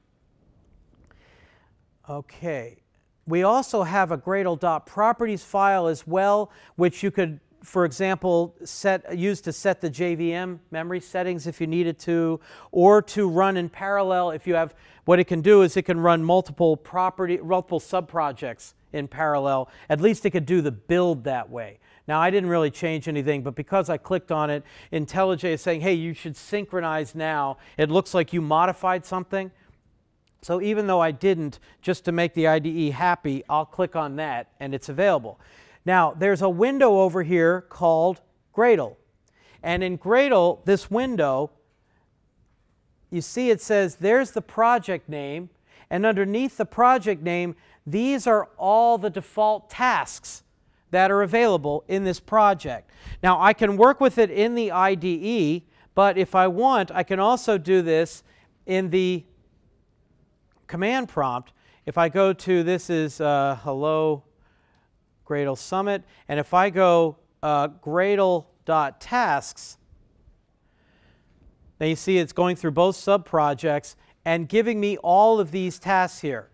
Okay. We also have a Gradle.properties file as well, which you could for example, set, use to set the JVM memory settings if you needed to, or to run in parallel if you have, what it can do is it can run multiple property, multiple subprojects in parallel. At least it could do the build that way. Now, I didn't really change anything, but because I clicked on it, IntelliJ is saying, hey, you should synchronize now. It looks like you modified something. So even though I didn't, just to make the IDE happy, I'll click on that and it's available. Now, there's a window over here called Gradle. And in Gradle, this window, you see it says there's the project name, and underneath the project name, these are all the default tasks that are available in this project. Now, I can work with it in the IDE, but if I want, I can also do this in the command prompt. If I go to this is uh, hello Gradle Summit. And if I go uh, Gradle.tasks, then you see it's going through both subprojects and giving me all of these tasks here.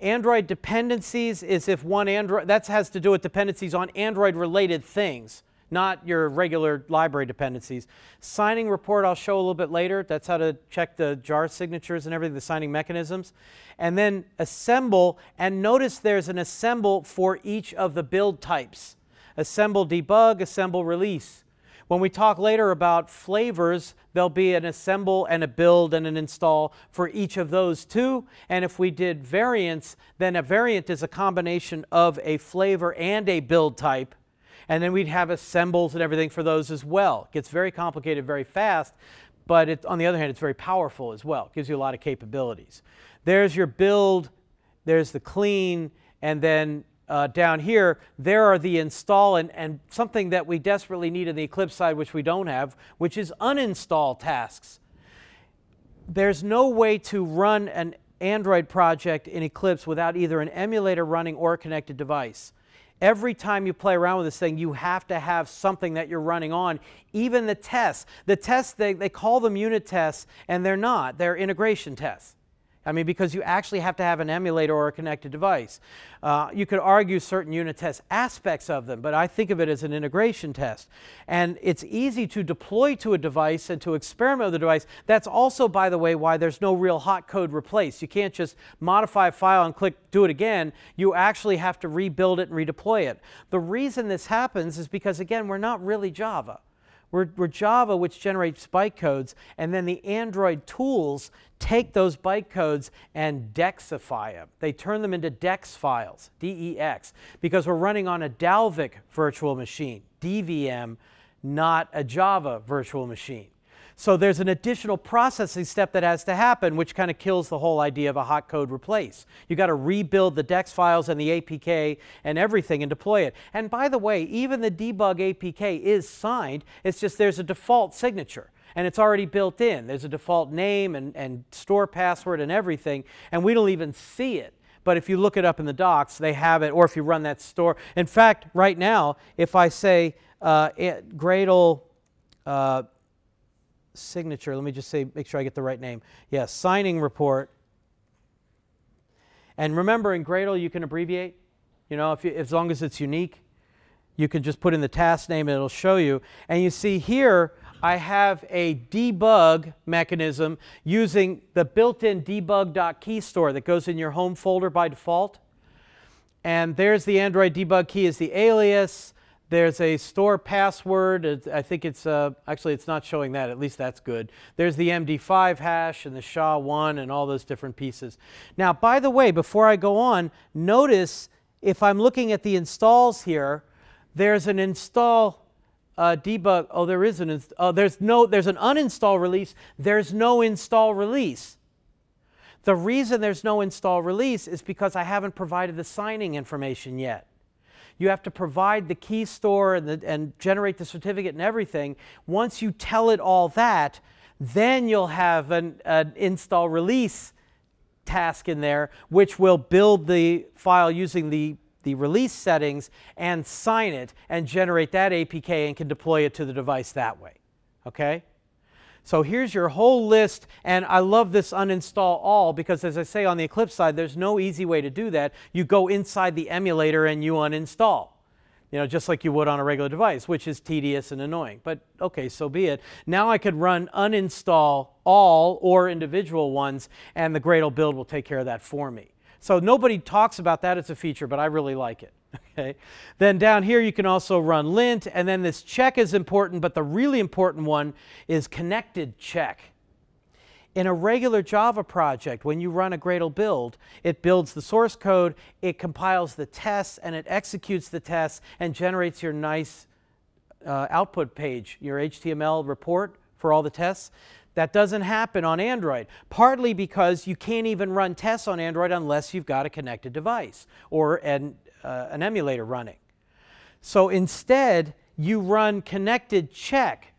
Android dependencies is if one Android, that has to do with dependencies on Android related things not your regular library dependencies. Signing report I'll show a little bit later. That's how to check the jar signatures and everything, the signing mechanisms. And then assemble, and notice there's an assemble for each of the build types. Assemble debug, assemble release. When we talk later about flavors, there'll be an assemble and a build and an install for each of those two. And if we did variants, then a variant is a combination of a flavor and a build type. And then we'd have assembles and everything for those as well. It gets very complicated very fast, but it, on the other hand, it's very powerful as well. It gives you a lot of capabilities. There's your build, there's the clean, and then uh, down here, there are the install and, and something that we desperately need in the Eclipse side, which we don't have, which is uninstall tasks. There's no way to run an Android project in Eclipse without either an emulator running or a connected device. Every time you play around with this thing, you have to have something that you're running on. Even the tests. The tests, they, they call them unit tests, and they're not. They're integration tests. I mean, because you actually have to have an emulator or a connected device. Uh, you could argue certain unit test aspects of them, but I think of it as an integration test. And it's easy to deploy to a device and to experiment with the device. That's also, by the way, why there's no real hot code replace. You can't just modify a file and click do it again. You actually have to rebuild it and redeploy it. The reason this happens is because, again, we're not really Java. We're, we're, Java, which generates bytecodes, and then the Android tools take those bytecodes and dexify them. They turn them into DEX files, D-E-X, because we're running on a Dalvik virtual machine, DVM, not a Java virtual machine. So there's an additional processing step that has to happen, which kind of kills the whole idea of a hot code replace. You've got to rebuild the DEX files and the APK and everything and deploy it. And by the way, even the debug APK is signed. It's just there's a default signature and it's already built in. There's a default name and, and store password and everything, and we don't even see it. But if you look it up in the docs, they have it, or if you run that store. In fact, right now, if I say uh, Gradle uh, signature, let me just say, make sure I get the right name. Yes, yeah, signing report. And remember, in Gradle, you can abbreviate. You know, if you, as long as it's unique, you can just put in the task name and it'll show you. And you see here, I have a debug mechanism using the built-in debug.key store that goes in your home folder by default. And there's the Android debug key as the alias. There's a store password. I think it's, uh, actually it's not showing that, at least that's good. There's the MD5 hash and the SHA-1 and all those different pieces. Now, by the way, before I go on, notice if I'm looking at the installs here, there's an install uh, debug. Oh, there is an oh, there's no there's an uninstall release. There's no install release. The reason there's no install release is because I haven't provided the signing information yet. You have to provide the key store and, the, and generate the certificate and everything. Once you tell it all that, then you'll have an, an install release task in there, which will build the file using the, the release settings and sign it and generate that APK and can deploy it to the device that way. Okay? So here's your whole list, and I love this uninstall all because as I say on the Eclipse side, there's no easy way to do that. You go inside the emulator and you uninstall you know, just like you would on a regular device, which is tedious and annoying. But okay, so be it. Now I could run uninstall all or individual ones, and the Gradle build will take care of that for me. So nobody talks about that as a feature, but I really like it. Okay. Then down here you can also run lint, and then this check is important, but the really important one is connected check. In a regular Java project, when you run a Gradle build, it builds the source code, it compiles the tests, and it executes the tests and generates your nice uh, output page, your HTML report for all the tests. That doesn't happen on Android, partly because you can't even run tests on Android unless you've got a connected device or an, uh, an emulator running. So instead, you run connected check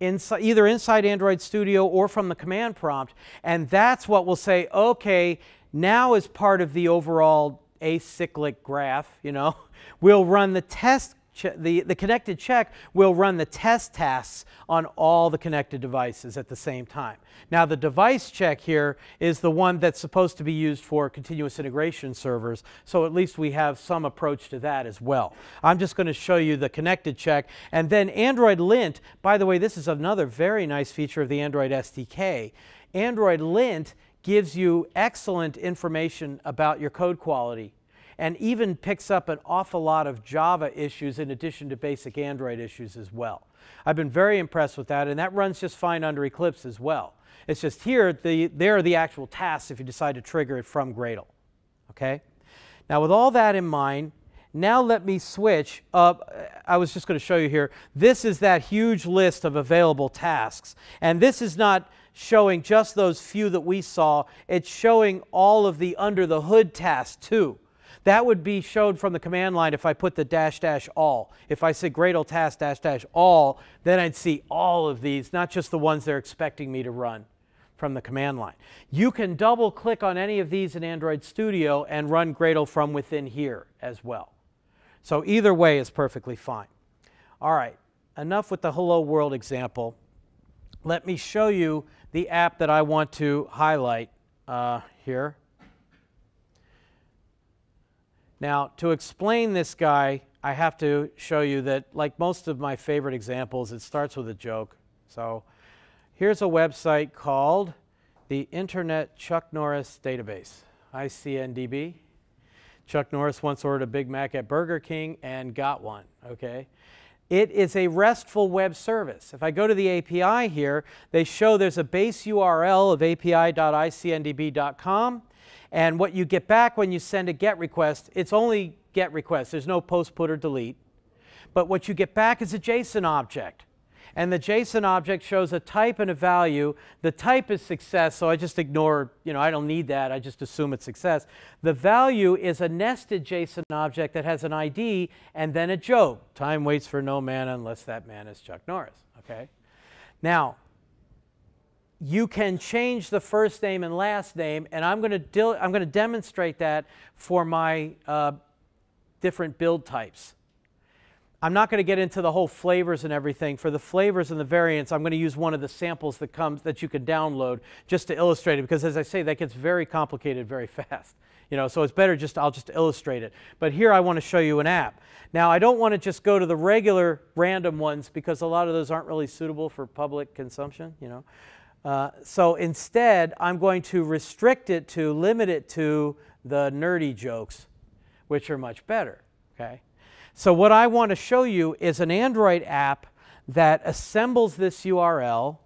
inside, either inside Android Studio or from the command prompt. And that's what will say, okay, now as part of the overall acyclic graph, you know, we'll run the test the, the connected check will run the test tasks on all the connected devices at the same time. Now the device check here is the one that's supposed to be used for continuous integration servers, so at least we have some approach to that as well. I'm just going to show you the connected check. And then Android Lint, by the way, this is another very nice feature of the Android SDK. Android Lint gives you excellent information about your code quality and even picks up an awful lot of Java issues in addition to basic Android issues as well. I've been very impressed with that, and that runs just fine under Eclipse as well. It's just here, the, there are the actual tasks if you decide to trigger it from Gradle. Okay? Now, with all that in mind, now let me switch up. I was just going to show you here. This is that huge list of available tasks. And this is not showing just those few that we saw. It's showing all of the under the hood tasks too. That would be showed from the command line if I put the dash dash all. If I said Gradle task dash dash all, then I'd see all of these, not just the ones they're expecting me to run from the command line. You can double click on any of these in Android Studio and run Gradle from within here as well. So either way is perfectly fine. All right, enough with the Hello World example. Let me show you the app that I want to highlight uh, here. Now, to explain this guy, I have to show you that, like most of my favorite examples, it starts with a joke. So here's a website called the Internet Chuck Norris Database, ICNDB. Chuck Norris once ordered a Big Mac at Burger King and got one, okay? It is a RESTful web service. If I go to the API here, they show there's a base URL of api.icndb.com and what you get back when you send a GET request, it's only GET request. There's no post, put, or delete. But what you get back is a JSON object. And the JSON object shows a type and a value. The type is success, so I just ignore, you know, I don't need that. I just assume it's success. The value is a nested JSON object that has an ID and then a joke. Time waits for no man unless that man is Chuck Norris, okay? Now, you can change the first name and last name, and I'm going to, I'm going to demonstrate that for my uh, different build types. I'm not going to get into the whole flavors and everything. For the flavors and the variants, I'm going to use one of the samples that comes that you can download just to illustrate it, because as I say, that gets very complicated very fast. You know, so it's better just I'll just illustrate it. But here I want to show you an app. Now I don't want to just go to the regular random ones because a lot of those aren't really suitable for public consumption. You know. Uh, so instead, I'm going to restrict it to, limit it to the nerdy jokes, which are much better, okay? So what I want to show you is an Android app that assembles this URL,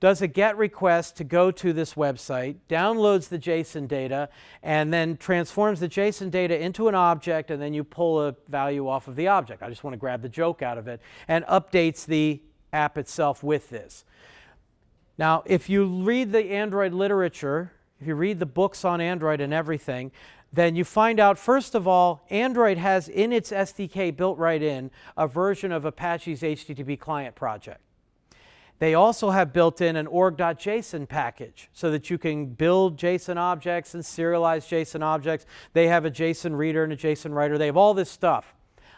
does a GET request to go to this website, downloads the JSON data, and then transforms the JSON data into an object, and then you pull a value off of the object. I just want to grab the joke out of it, and updates the app itself with this. Now, if you read the Android literature, if you read the books on Android and everything, then you find out, first of all, Android has in its SDK built right in a version of Apache's HTTP client project. They also have built in an org.json package so that you can build JSON objects and serialize JSON objects. They have a JSON reader and a JSON writer. They have all this stuff.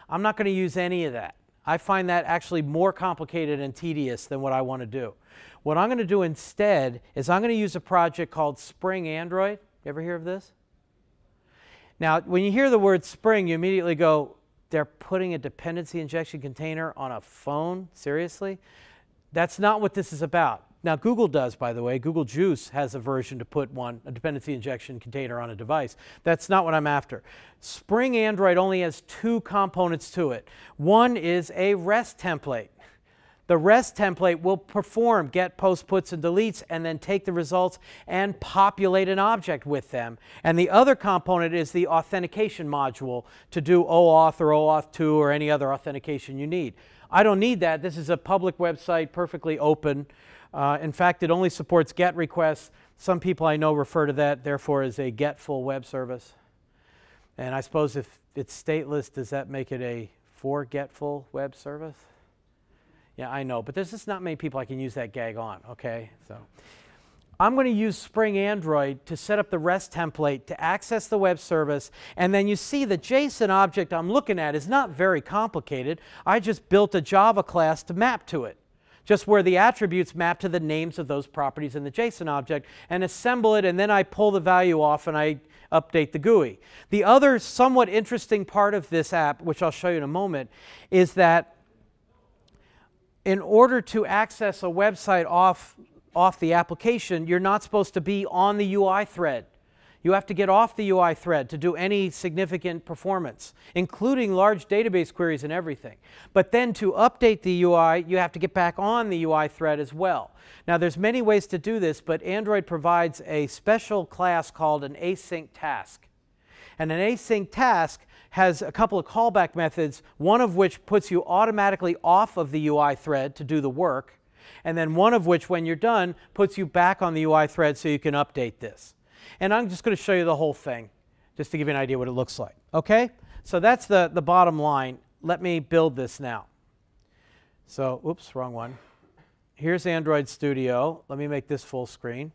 I'm not going to use any of that. I find that actually more complicated and tedious than what I want to do. What I'm going to do instead is I'm going to use a project called Spring Android. You ever hear of this? Now, when you hear the word Spring, you immediately go, they're putting a dependency injection container on a phone? Seriously? That's not what this is about. Now, Google does, by the way. Google Guice has a version to put one, a dependency injection container on a device. That's not what I'm after. Spring Android only has two components to it. One is a REST template. The REST template will perform get, post, puts, and deletes, and then take the results and populate an object with them. And the other component is the authentication module to do OAuth or OAuth 2 or any other authentication you need. I don't need that. This is a public website, perfectly open. Uh, in fact, it only supports GET requests. Some people I know refer to that, therefore, as a GET-full web service. And I suppose if it's stateless, does that make it a for GET-full web service? Yeah, I know, but there's just not many people I can use that gag on, okay? So I'm going to use Spring Android to set up the REST template to access the web service. And then you see the JSON object I'm looking at is not very complicated. I just built a Java class to map to it, just where the attributes map to the names of those properties in the JSON object and assemble it. And then I pull the value off and I update the GUI. The other somewhat interesting part of this app, which I'll show you in a moment, is that in order to access a website off off the application, you're not supposed to be on the UI thread. You have to get off the UI thread to do any significant performance, including large database queries and everything. But then to update the UI, you have to get back on the UI thread as well. Now there's many ways to do this, but Android provides a special class called an async task. And an async task has a couple of callback methods, one of which puts you automatically off of the UI thread to do the work, and then one of which, when you're done, puts you back on the UI thread so you can update this. And I'm just going to show you the whole thing, just to give you an idea what it looks like. Okay? So that's the, the bottom line. Let me build this now. So, oops, wrong one. Here's Android Studio. Let me make this full screen.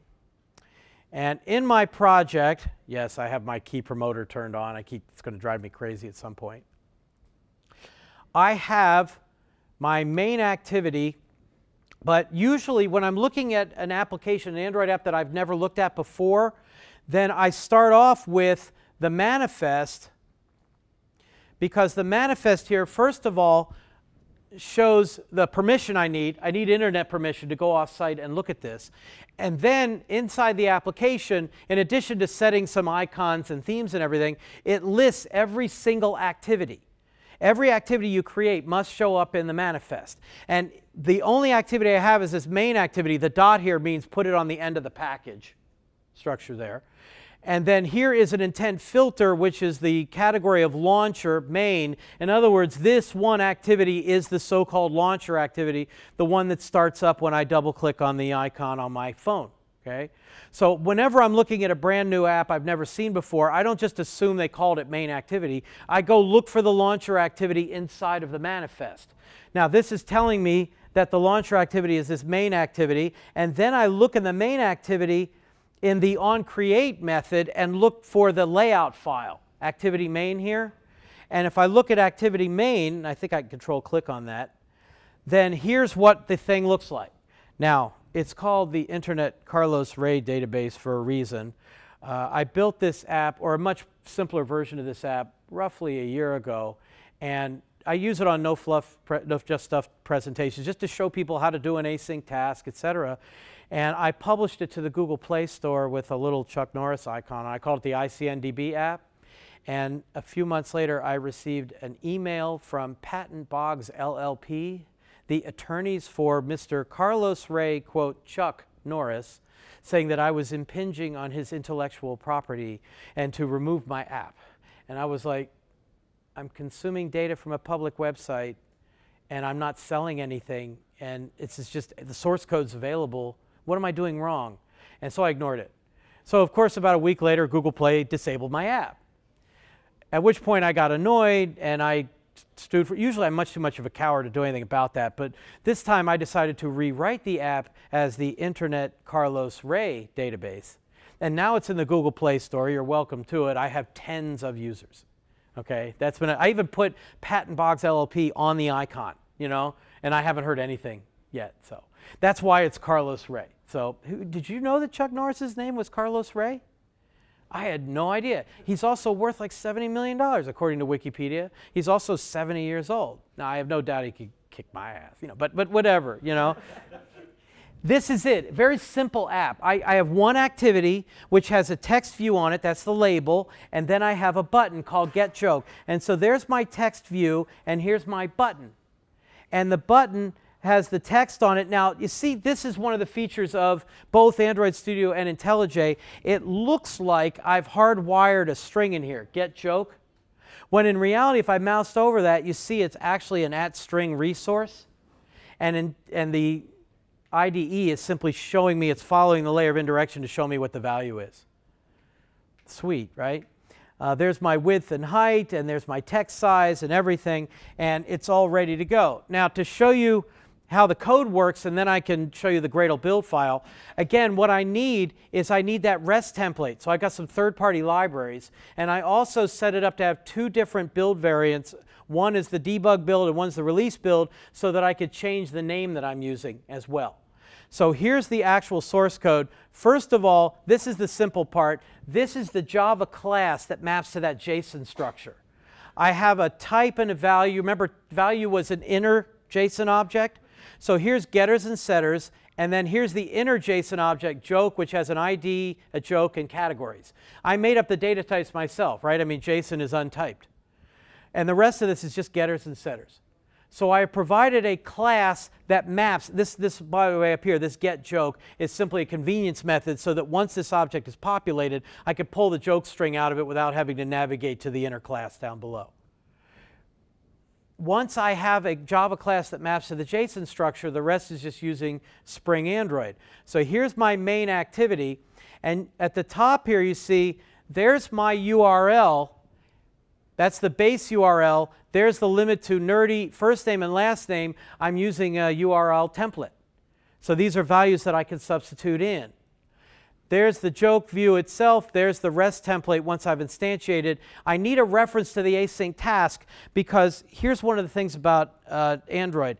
And in my project, yes, I have my key promoter turned on. I keep, it's going to drive me crazy at some point. I have my main activity but usually when I'm looking at an application, an Android app that I've never looked at before, then I start off with the manifest because the manifest here, first of all, shows the permission I need. I need internet permission to go off-site and look at this. And then inside the application, in addition to setting some icons and themes and everything, it lists every single activity. Every activity you create must show up in the manifest. And the only activity I have is this main activity. The dot here means put it on the end of the package structure there. And then here is an intent filter, which is the category of launcher main. In other words, this one activity is the so-called launcher activity, the one that starts up when I double click on the icon on my phone. Okay? So whenever I'm looking at a brand new app I've never seen before, I don't just assume they called it main activity. I go look for the launcher activity inside of the manifest. Now this is telling me that the launcher activity is this main activity, and then I look in the main activity in the onCreate method and look for the layout file, activity main here. And if I look at activity main, I think I can control click on that, then here's what the thing looks like. Now, it's called the Internet Carlos Ray database for a reason. Uh, I built this app, or a much simpler version of this app, roughly a year ago, and I use it on no fluff, no just stuff presentations just to show people how to do an async task, etc. And I published it to the Google Play Store with a little Chuck Norris icon. I called it the ICNDB app. And a few months later, I received an email from Patton Boggs LLP the attorneys for Mr. Carlos Ray, quote, Chuck Norris, saying that I was impinging on his intellectual property and to remove my app. And I was like, I'm consuming data from a public website and I'm not selling anything and it's just the source code's available. What am I doing wrong? And so I ignored it. So of course about a week later Google Play disabled my app. At which point I got annoyed and I stood for usually I'm much too much of a coward to do anything about that, but this time I decided to rewrite the app as the Internet Carlos Ray database. And now it's in the Google Play Store. You're welcome to it. I have tens of users. Okay, that's been. A, I even put Patton Boggs LLP on the icon, you know, and I haven't heard anything yet. So that's why it's Carlos Ray. So who, did you know that Chuck Norris's name was Carlos Ray? I had no idea. He's also worth like $70 million, according to Wikipedia. He's also 70 years old. Now, I have no doubt he could kick my ass, you know, but, but whatever, you know. This is it. Very simple app. I, I, have one activity which has a text view on it, that's the label, and then I have a button called Get Joke. And so there's my text view, and here's my button. And the button has the text on it. Now, you see, this is one of the features of both Android Studio and IntelliJ. It looks like I've hardwired a string in here, Get Joke. When in reality, if I moused over that, you see it's actually an at string resource. And, in, and the IDE is simply showing me, it's following the layer of indirection to show me what the value is. Sweet, right? Uh, there's my width and height, and there's my text size and everything, and it's all ready to go. Now, to show you how the code works, and then I can show you the Gradle build file. Again, what I need is I need that REST template. So I got some third-party libraries, and I also set it up to have two different build variants. One is the debug build, and one's the release build, so that I could change the name that I'm using as well. So here's the actual source code. First of all, this is the simple part. This is the Java class that maps to that JSON structure. I have a type and a value. Remember, value was an inner JSON object. So here's getters and setters, and then here's the inner JSON object, joke, which has an ID, a joke, and categories. I made up the data types myself, right? I mean, JSON is untyped. And the rest of this is just getters and setters. So I provided a class that maps, this, this by the way up here, this get joke is simply a convenience method so that once this object is populated, I could pull the joke string out of it without having to navigate to the inner class down below. Once I have a Java class that maps to the JSON structure, the rest is just using Spring Android. So here's my main activity. And at the top here, you see there's my URL that's the base URL. There's the limit to nerdy first name and last name. I'm using a URL template. So these are values that I can substitute in. There's the joke view itself. There's the REST template once I've instantiated. I need a reference to the async task because here's one of the things about uh, Android.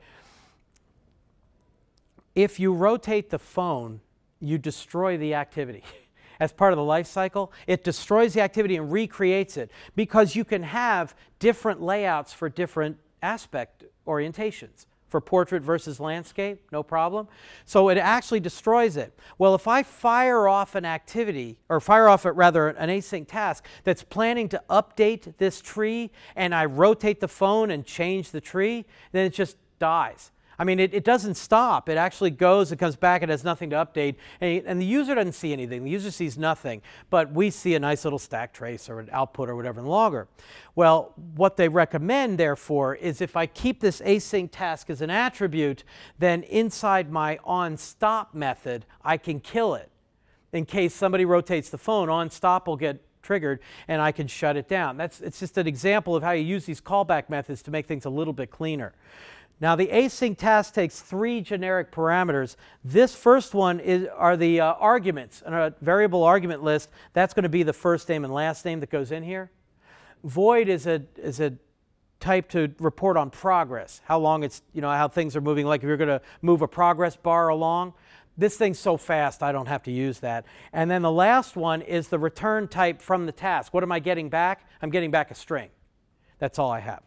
If you rotate the phone, you destroy the activity. as part of the life cycle, it destroys the activity and recreates it because you can have different layouts for different aspect orientations. For portrait versus landscape, no problem. So it actually destroys it. Well, if I fire off an activity, or fire off, it rather, an async task that's planning to update this tree, and I rotate the phone and change the tree, then it just dies. I mean, it, it doesn't stop. It actually goes, it comes back, it has nothing to update, and, and, the user doesn't see anything. The user sees nothing, but we see a nice little stack trace or an output or whatever in the logger. Well, what they recommend, therefore, is if I keep this async task as an attribute, then inside my onStop method, I can kill it. In case somebody rotates the phone, onStop will get triggered and I can shut it down. That's, it's just an example of how you use these callback methods to make things a little bit cleaner. Now the async task takes three generic parameters. This first one is, are the uh, arguments, a variable argument list. That's going to be the first name and last name that goes in here. Void is a, is a type to report on progress, how long it's, you know, how things are moving. Like if you're going to move a progress bar along, this thing's so fast I don't have to use that. And then the last one is the return type from the task. What am I getting back? I'm getting back a string. That's all I have.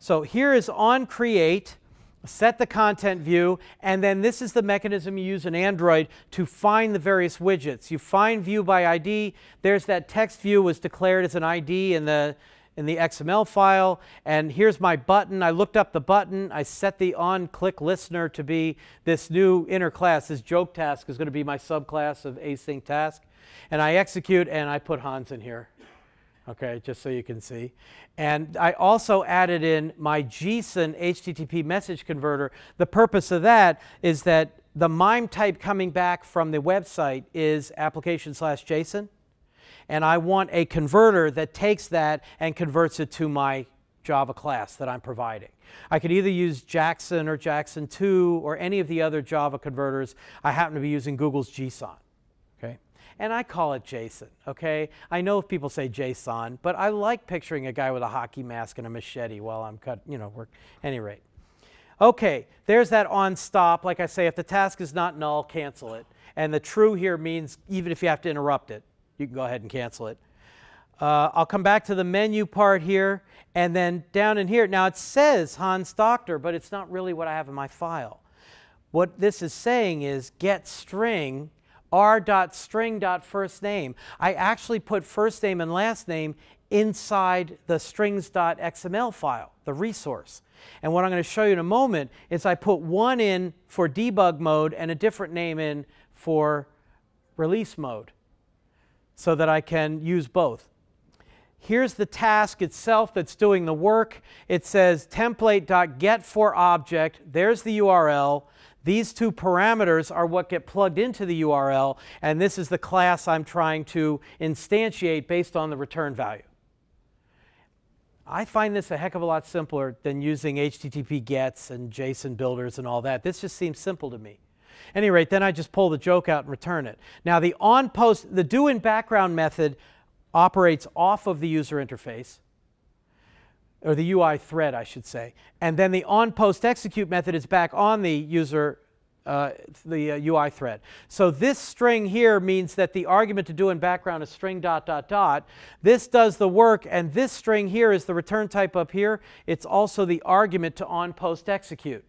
So here is on create set the content view, and then this is the mechanism you use in Android to find the various widgets. You find view by ID. There's that text view was declared as an ID in the in the XML file, and here's my button. I looked up the button. I set the on-click listener to be this new inner class. This joke task is going to be my subclass of async task. And I execute, and I put Hans in here, okay, just so you can see. And I also added in my JSON HTTP message converter. The purpose of that is that the MIME type coming back from the website is application slash JSON and I want a converter that takes that and converts it to my Java class that I'm providing. I could either use Jackson or Jackson 2 or any of the other Java converters. I happen to be using Google's Gson. And I call it Jason, okay? I know if people say Jason, but I like picturing a guy with a hockey mask and a machete while I'm cut, you know, work. Any rate. Okay, there's that on stop. Like I say, if the task is not null, cancel it. And the true here means even if you have to interrupt it you can go ahead and cancel it. Uh, I'll come back to the menu part here, and then down in here, now it says Hans Dockter, but it's not really what I have in my file. What this is saying is get string r.string.firstname. I actually put first name and last name inside the strings.xml file, the resource. And what I'm going to show you in a moment is I put one in for debug mode and a different name in for release mode so that I can use both. Here's the task itself that's doing the work. It says template.get for object. There's the URL. These two parameters are what get plugged into the URL, and this is the class I'm trying to instantiate based on the return value. I find this a heck of a lot simpler than using HTTP gets and JSON builders and all that. This just seems simple to me any rate, then I just pull the joke out and return it. Now the on post, the do in background method operates off of the user interface, or the UI thread, I should say. And then the on post execute method is back on the user uh, the uh, UI thread. So this string here means that the argument to do in background is string dot dot dot. This does the work, and this string here is the return type up here. It's also the argument to on post execute.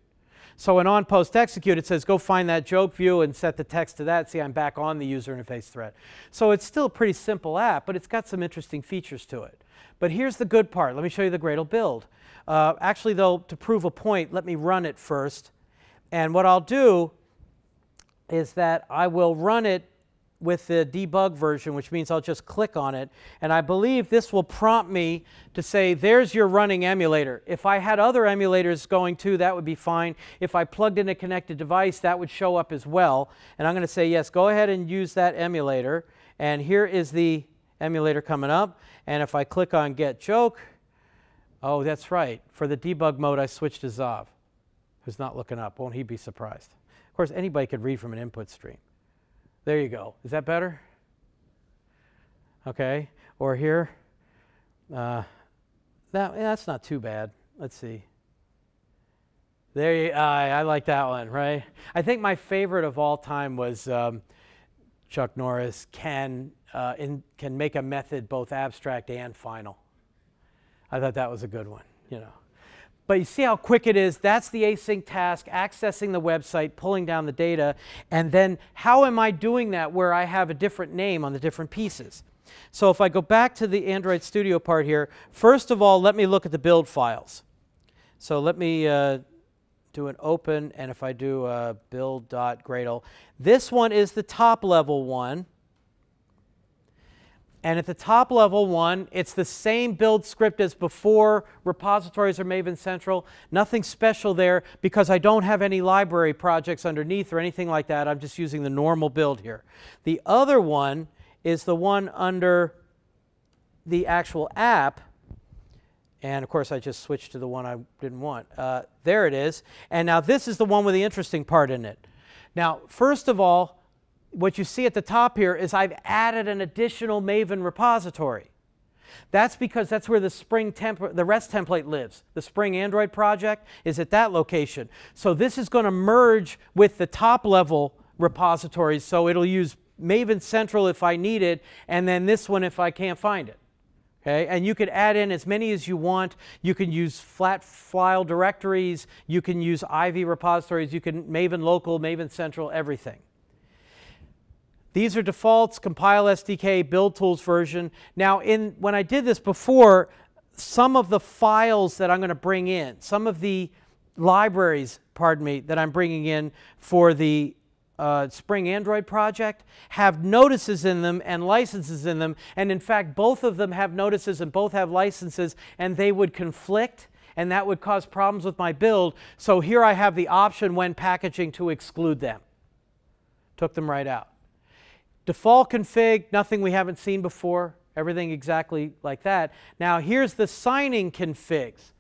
So in on post execute, it says go find that joke view and set the text to that. See, I'm back on the user interface thread. So it's still a pretty simple app, but it's got some interesting features to it. But here's the good part. Let me show you the Gradle build. Uh, actually, though, to prove a point, let me run it first. And what I'll do is that I will run it with the debug version, which means I'll just click on it. And I believe this will prompt me to say, there's your running emulator. If I had other emulators going too, that would be fine. If I plugged in a connected device, that would show up as well. And I'm going to say, yes, go ahead and use that emulator. And here is the emulator coming up. And if I click on Get Joke, oh, that's right. For the debug mode, I switched to Xav, who's not looking up. Won't he be surprised? Of course, anybody could read from an input stream. There you go. Is that better? Okay. Or here. Uh, that, that's not too bad. Let's see. There you, uh, I like that one, right? I think my favorite of all time was um, Chuck Norris can, uh, in, can make a method both abstract and final. I thought that was a good one, you know. But you see how quick it is? That's the async task, accessing the website, pulling down the data, and then how am I doing that where I have a different name on the different pieces? So if I go back to the Android Studio part here, first of all, let me look at the build files. So let me uh, do an open, and if I do uh, build.gradle, this one is the top level one. And at the top level one, it's the same build script as before repositories or Maven Central. Nothing special there because I don't have any library projects underneath or anything like that. I'm just using the normal build here. The other one is the one under the actual app. And of course, I just switched to the one I didn't want. Uh, there it is. And now this is the one with the interesting part in it. Now, first of all, what you see at the top here is I've added an additional Maven repository. That's because that's where the Spring temp- the REST template lives. The Spring Android project is at that location. So this is going to merge with the top level repositories. So it'll use Maven Central if I need it, and then this one if I can't find it. Okay? And you could add in as many as you want. You can use flat file directories. You can use Ivy repositories. You can Maven local, Maven Central, everything. These are defaults, compile SDK, build tools version. Now, in, when I did this before, some of the files that I'm going to bring in, some of the libraries, pardon me, that I'm bringing in for the uh, Spring Android project have notices in them and licenses in them. And in fact, both of them have notices and both have licenses, and they would conflict, and that would cause problems with my build. So here I have the option when packaging to exclude them. Took them right out. Default config, nothing we haven't seen before, everything exactly like that. Now here's the signing configs.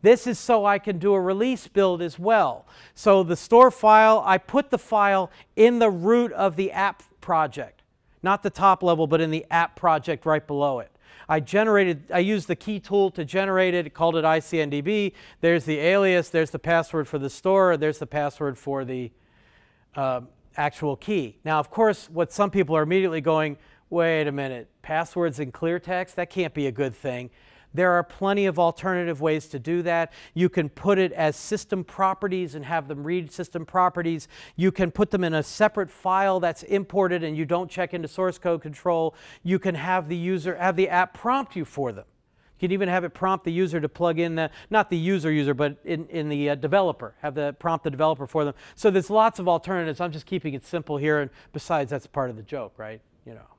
This is so I can do a release build as well. So the store file, I put the file in the root of the app project. Not the top level, but in the app project right below it. I generated, I used the key tool to generate it, called it ICNDB. There's the alias, there's the password for the store, there's the password for the uh, actual key. Now, of course, what some people are immediately going, wait a minute, passwords in clear text? That can't be a good thing. There are plenty of alternative ways to do that. You can put it as system properties and have them read system properties. You can put them in a separate file that's imported and you don't check into source code control. You can have the user, have the app prompt you for them. You can even have it prompt the user to plug in the, not the user user, but in, in the uh, developer, have the prompt the developer for them. So there's lots of alternatives. I'm just keeping it simple here. And besides, that's part of the joke, right? You know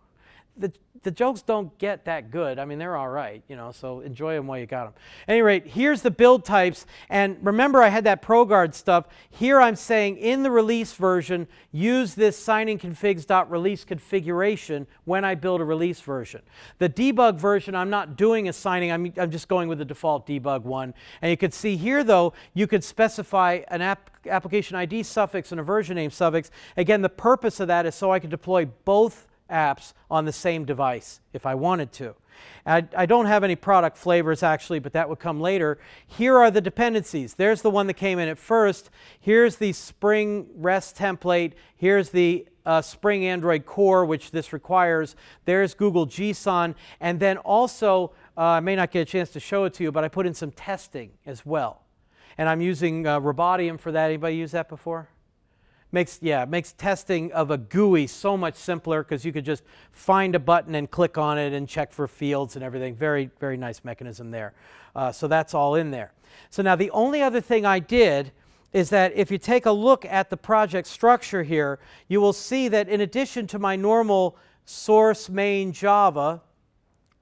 the, the jokes don't get that good. I mean, they're all right, you know, so enjoy them while you got them. At any rate, here's the build types. And remember, I had that ProGuard stuff. Here I'm saying in the release version, use this signing configs.release configuration when I build a release version. The debug version, I'm not doing a signing. I'm, I'm just going with the default debug one. And you can see here, though, you could specify an app application ID suffix and a version name suffix. Again, the purpose of that is so I can deploy both apps on the same device if I wanted to. I, I, don't have any product flavors actually, but that would come later. Here are the dependencies. There's the one that came in at first. Here's the Spring REST template. Here's the uh, Spring Android Core, which this requires. There's Google Gson. And then also, uh, I may not get a chance to show it to you, but I put in some testing as well. And I'm using uh, Robotium for that. Anybody use that before? Makes yeah makes testing of a GUI so much simpler because you could just find a button and click on it and check for fields and everything. Very very nice mechanism there. Uh, so that's all in there. So now the only other thing I did is that if you take a look at the project structure here, you will see that in addition to my normal source main Java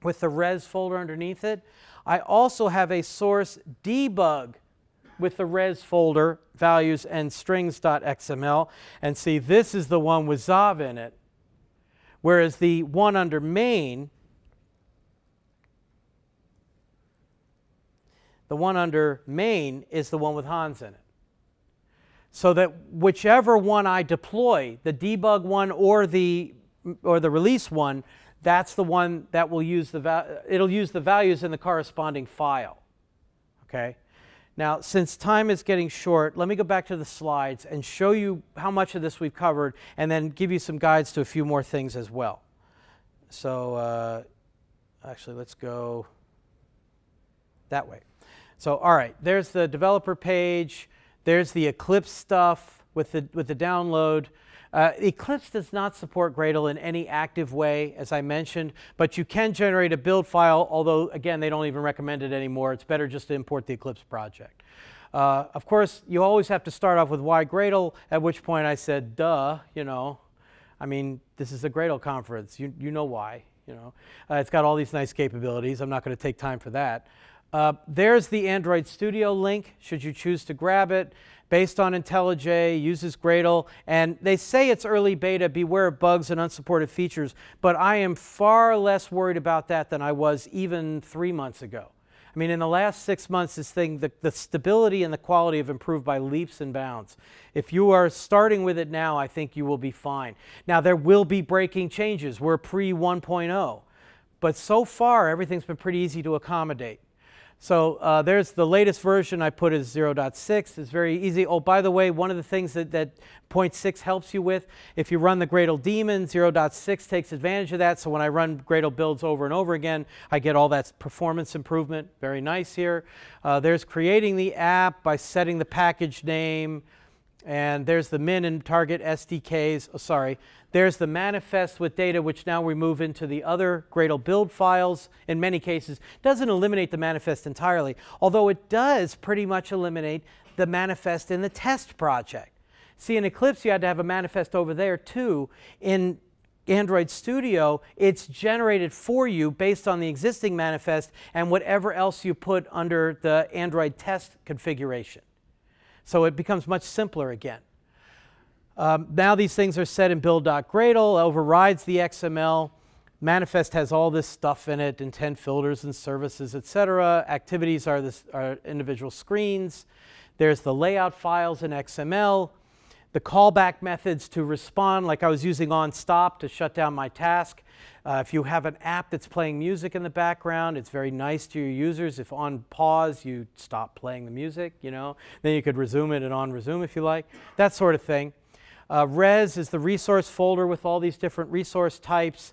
with the res folder underneath it, I also have a source debug with the res folder values and strings.xml. And see, this is the one with Xav in it. Whereas the one under main, the one under main is the one with Hans in it. So that whichever one I deploy, the debug one or the, or the release one, that's the one that will use the, it'll use the values in the corresponding file. Okay? Now, since time is getting short, let me go back to the slides and show you how much of this we've covered and then give you some guides to a few more things as well. So uh, actually, let's go that way. So all right, there's the developer page. There's the Eclipse stuff with the, with the download. Uh, Eclipse does not support Gradle in any active way, as I mentioned, but you can generate a build file, although, again, they don't even recommend it anymore. It's better just to import the Eclipse project. Uh, of course, you always have to start off with why Gradle, at which point I said, duh, you know. I mean, this is a Gradle conference. You, you know why, you know. Uh, it's got all these nice capabilities. I'm not going to take time for that. Uh, there's the Android Studio link, should you choose to grab it based on IntelliJ, uses Gradle, and they say it's early beta, beware of bugs and unsupported features, but I am far less worried about that than I was even three months ago. I mean, in the last six months, this thing, the, the stability and the quality have improved by leaps and bounds. If you are starting with it now, I think you will be fine. Now, there will be breaking changes. We're pre 1.0. But so far, everything's been pretty easy to accommodate. So uh, there's the latest version I put is 0.6. It's very easy. Oh, by the way, one of the things that, that 0.6 helps you with, if you run the Gradle daemon, 0.6 takes advantage of that. So when I run Gradle builds over and over again, I get all that performance improvement. Very nice here. Uh, there's creating the app by setting the package name And there's the min and target SDKs. Oh, sorry. There's the manifest with data, which now we move into the other Gradle build files. In many cases, doesn't eliminate the manifest entirely, although it does pretty much eliminate the manifest in the test project. See, in Eclipse, you had to have a manifest over there too. In Android Studio, it's generated for you based on the existing manifest and whatever else you put under the Android test configuration. So it becomes much simpler again. Um, now these things are set in build.gradle, overrides the XML. Manifest has all this stuff in it, intent filters and services, etc. Activities are, this, are individual screens. There's the layout files in XML. The callback methods to respond, like I was using on stop to shut down my task. Uh, if you have an app that's playing music in the background, it's very nice to your users. If on pause, you stop playing the music, you know, then you could resume it and on resume if you like, that sort of thing. Uh, res is the resource folder with all these different resource types.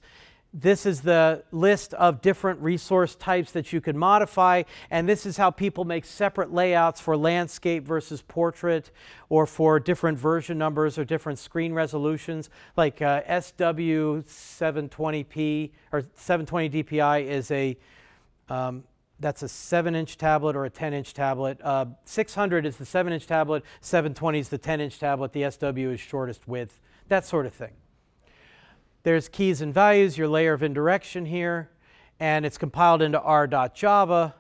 This is the list of different resource types that you can modify, and this is how people make separate layouts for landscape versus portrait, or for different version numbers or different screen resolutions. Like uh, SW720p or 720 DPI is a um, that's a 7-inch tablet or a 10-inch tablet. Uh, 600 is the 7-inch tablet. 720 is the 10-inch tablet. The SW is shortest width. That sort of thing. There's keys and values, your layer of indirection here, and it's compiled into r.java.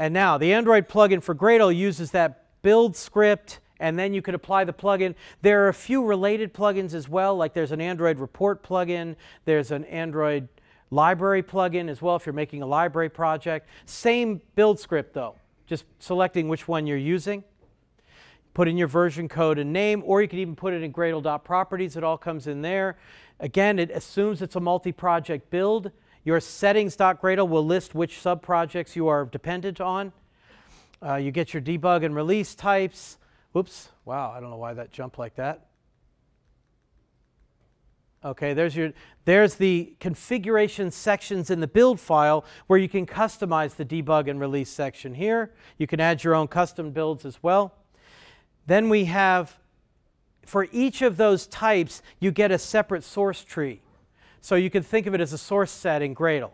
And now the Android plugin for Gradle uses that build script, and then you could apply the plugin. There are a few related plugins as well, like there's an Android report plugin, there's an Android library plugin as well if you're making a library project. Same build script though, just selecting which one you're using. Put in your version code and name, or you could even put it in Gradle.properties. It all comes in there. Again, it assumes it's a multi-project build. Your settings.gradle will list which subprojects you are dependent on. Uh, you get your debug and release types. Whoops, wow, I don't know why that jumped like that. Okay, there's, your, there's the configuration sections in the build file where you can customize the debug and release section here. You can add your own custom builds as well. Then we have for each of those types, you get a separate source tree. So you can think of it as a source set in Gradle.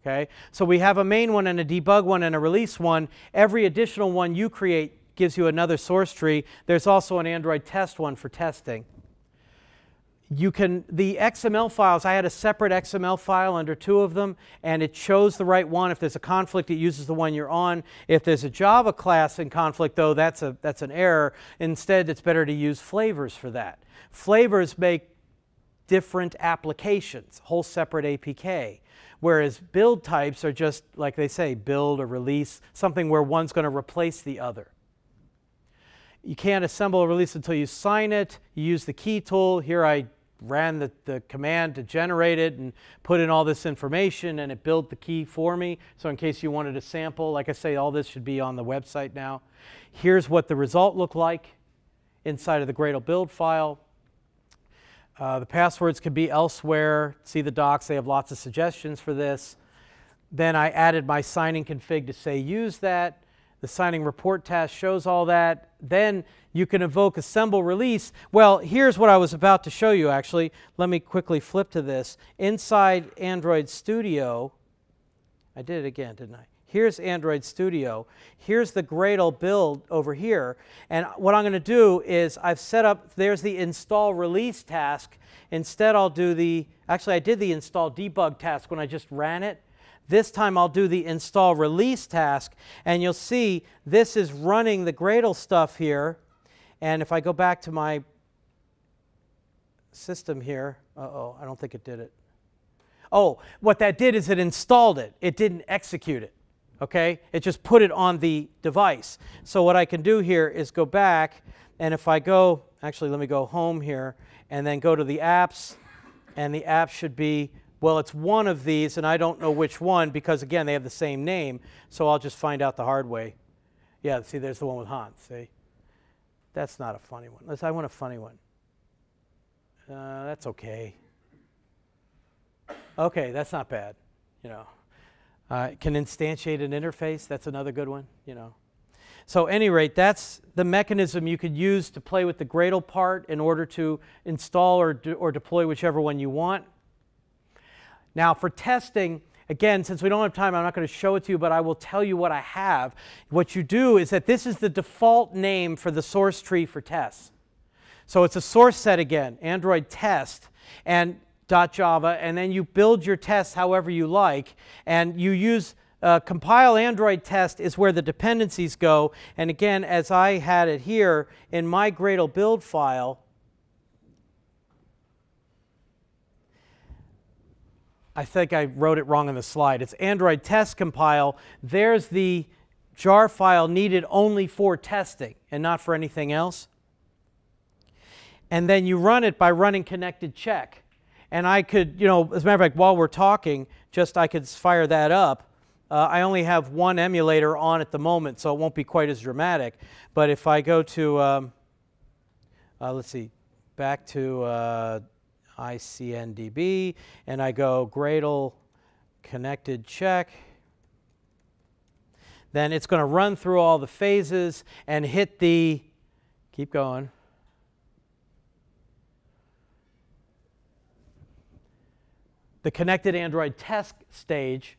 Okay? So we have a main one and a debug one and a release one. Every additional one you create gives you another source tree. There's also an Android test one for testing you can, the XML files, I had a separate XML file under two of them, and it chose the right one. If there's a conflict, it uses the one you're on. If there's a Java class in conflict, though, that's, a, that's an error. Instead, it's better to use flavors for that. Flavors make different applications, whole separate APK. Whereas build types are just, like they say, build or release, something where one's going to replace the other. You can't assemble a release until you sign it. You use the key tool. Here I ran the, the command to generate it and put in all this information and it built the key for me. So in case you wanted a sample, like I say, all this should be on the website now. Here's what the result looked like inside of the Gradle build file. Uh, the passwords could be elsewhere. See the docs, they have lots of suggestions for this. Then I added my signing config to say use that. The signing report task shows all that. Then you can invoke assemble release. Well, here's what I was about to show you actually. Let me quickly flip to this. Inside Android Studio, I did it again, didn't I? Here's Android Studio. Here's the Gradle build over here. And what I'm going to do is I've set up, there's the install release task. Instead, I'll do the, actually, I did the install debug task when I just ran it. This time I'll do the install release task, and you'll see this is running the Gradle stuff here. And if I go back to my system here, uh-oh, I don't think it did it. Oh, what that did is it installed it. It didn't execute it, okay? It just put it on the device. So what I can do here is go back, and if I go, actually let me go home here, and then go to the apps, and the app should be, well, it's one of these, and I don't know which one because, again, they have the same name, so I'll just find out the hard way. Yeah, see, there's the one with Hans, see? That's not a funny one. Let's, I want a funny one. Uh, that's okay. Okay, that's not bad, you know. Uh, can instantiate an interface, that's another good one, you know. So, any rate, that's the mechanism you could use to play with the Gradle part in order to install or, de or deploy whichever one you want. Now, for testing, again, since we don't have time, I'm not going to show it to you, but I will tell you what I have. What you do is that this is the default name for the source tree for tests. So it's a source set again, Android test, and .java, and then you build your tests however you like, and you use uh, compile Android test is where the dependencies go. And again, as I had it here in my Gradle build file, I think I wrote it wrong on the slide. It's Android test compile. There's the jar file needed only for testing and not for anything else. And then you run it by running connected check. And I could, you know, as a matter of fact, while we're talking, just I could fire that up uh, I only have one emulator on at the moment, so it won't be quite as dramatic. But if I go to, um, uh, let's see, back to uh, ICNDB, and I go Gradle connected check, then it's going to run through all the phases and hit the, keep going, the connected Android test stage.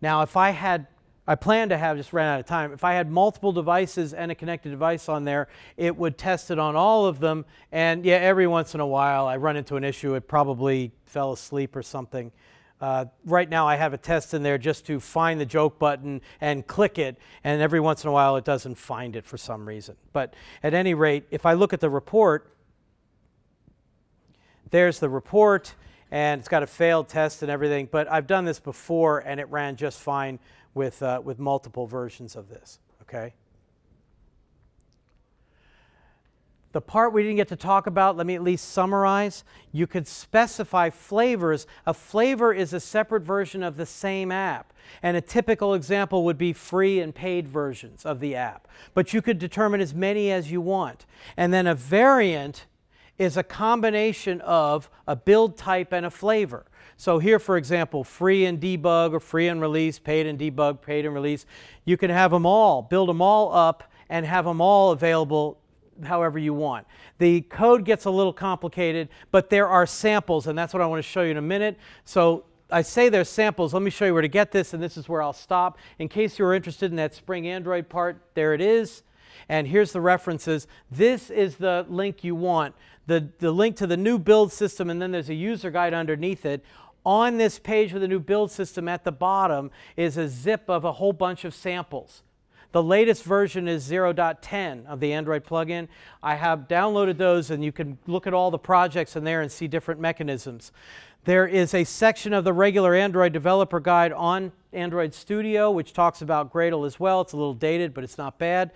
Now, if I had, I plan to have, just ran out of time, if I had multiple devices and a connected device on there, it would test it on all of them. And yeah, every once in a while I run into an issue. It probably fell asleep or something. Uh, right now I have a test in there just to find the joke button and click it, and every once in a while it doesn't find it for some reason. But at any rate, if I look at the report, there's the report and it's got a failed test and everything. But I've done this before, and it ran just fine with, uh, with multiple versions of this, okay? The part we didn't get to talk about, let me at least summarize. You could specify flavors. A flavor is a separate version of the same app. And a typical example would be free and paid versions of the app. But you could determine as many as you want. And then a variant is a combination of a build type and a flavor. So here, for example, free and debug or free and release, paid and debug, paid and release. You can have them all, build them all up and have them all available however you want. The code gets a little complicated, but there are samples, and that's what I want to show you in a minute. So I say there's samples. Let me show you where to get this, and this is where I'll stop. In case you're interested in that Spring Android part, there it is. And here's the references. This is the link you want the, the link to the new build system, and then there's a user guide underneath it. On this page with the new build system at the bottom is a zip of a whole bunch of samples. The latest version is 0.10 of the Android plugin. I have downloaded those, and you can look at all the projects in there and see different mechanisms. There is a section of the regular Android developer guide on Android Studio, which talks about Gradle as well. It's a little dated, but it's not bad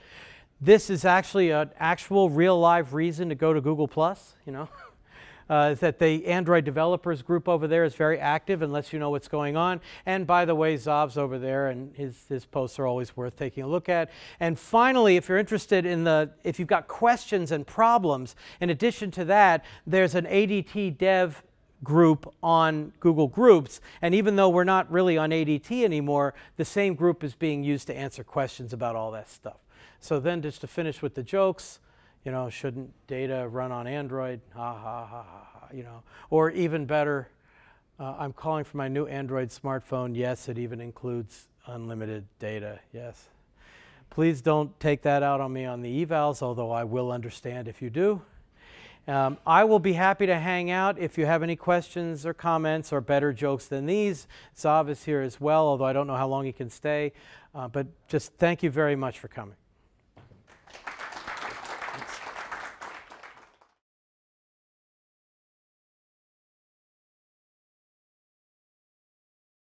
this is actually an actual real live reason to go to Google Plus, you know. Uh, that the Android developers group over there is very active and lets you know what's going on. And by the way, Xav's over there, and his, his posts are always worth taking a look at. And finally, if you're interested in the, if you've got questions and problems, in addition to that, there's an ADT dev group on Google Groups. And even though we're not really on ADT anymore, the same group is being used to answer questions about all that stuff. So then just to finish with the jokes, you know, shouldn't data run on Android? Ha ha ha ha, ha you know. Or even better, uh, I'm calling for my new Android smartphone. Yes, it even includes unlimited data. Yes. Please don't take that out on me on the evals, although I will understand if you do. Um, I will be happy to hang out if you have any questions or comments or better jokes than these. Xav is here as well, although I don't know how long he can stay. Uh, but just thank you very much for coming.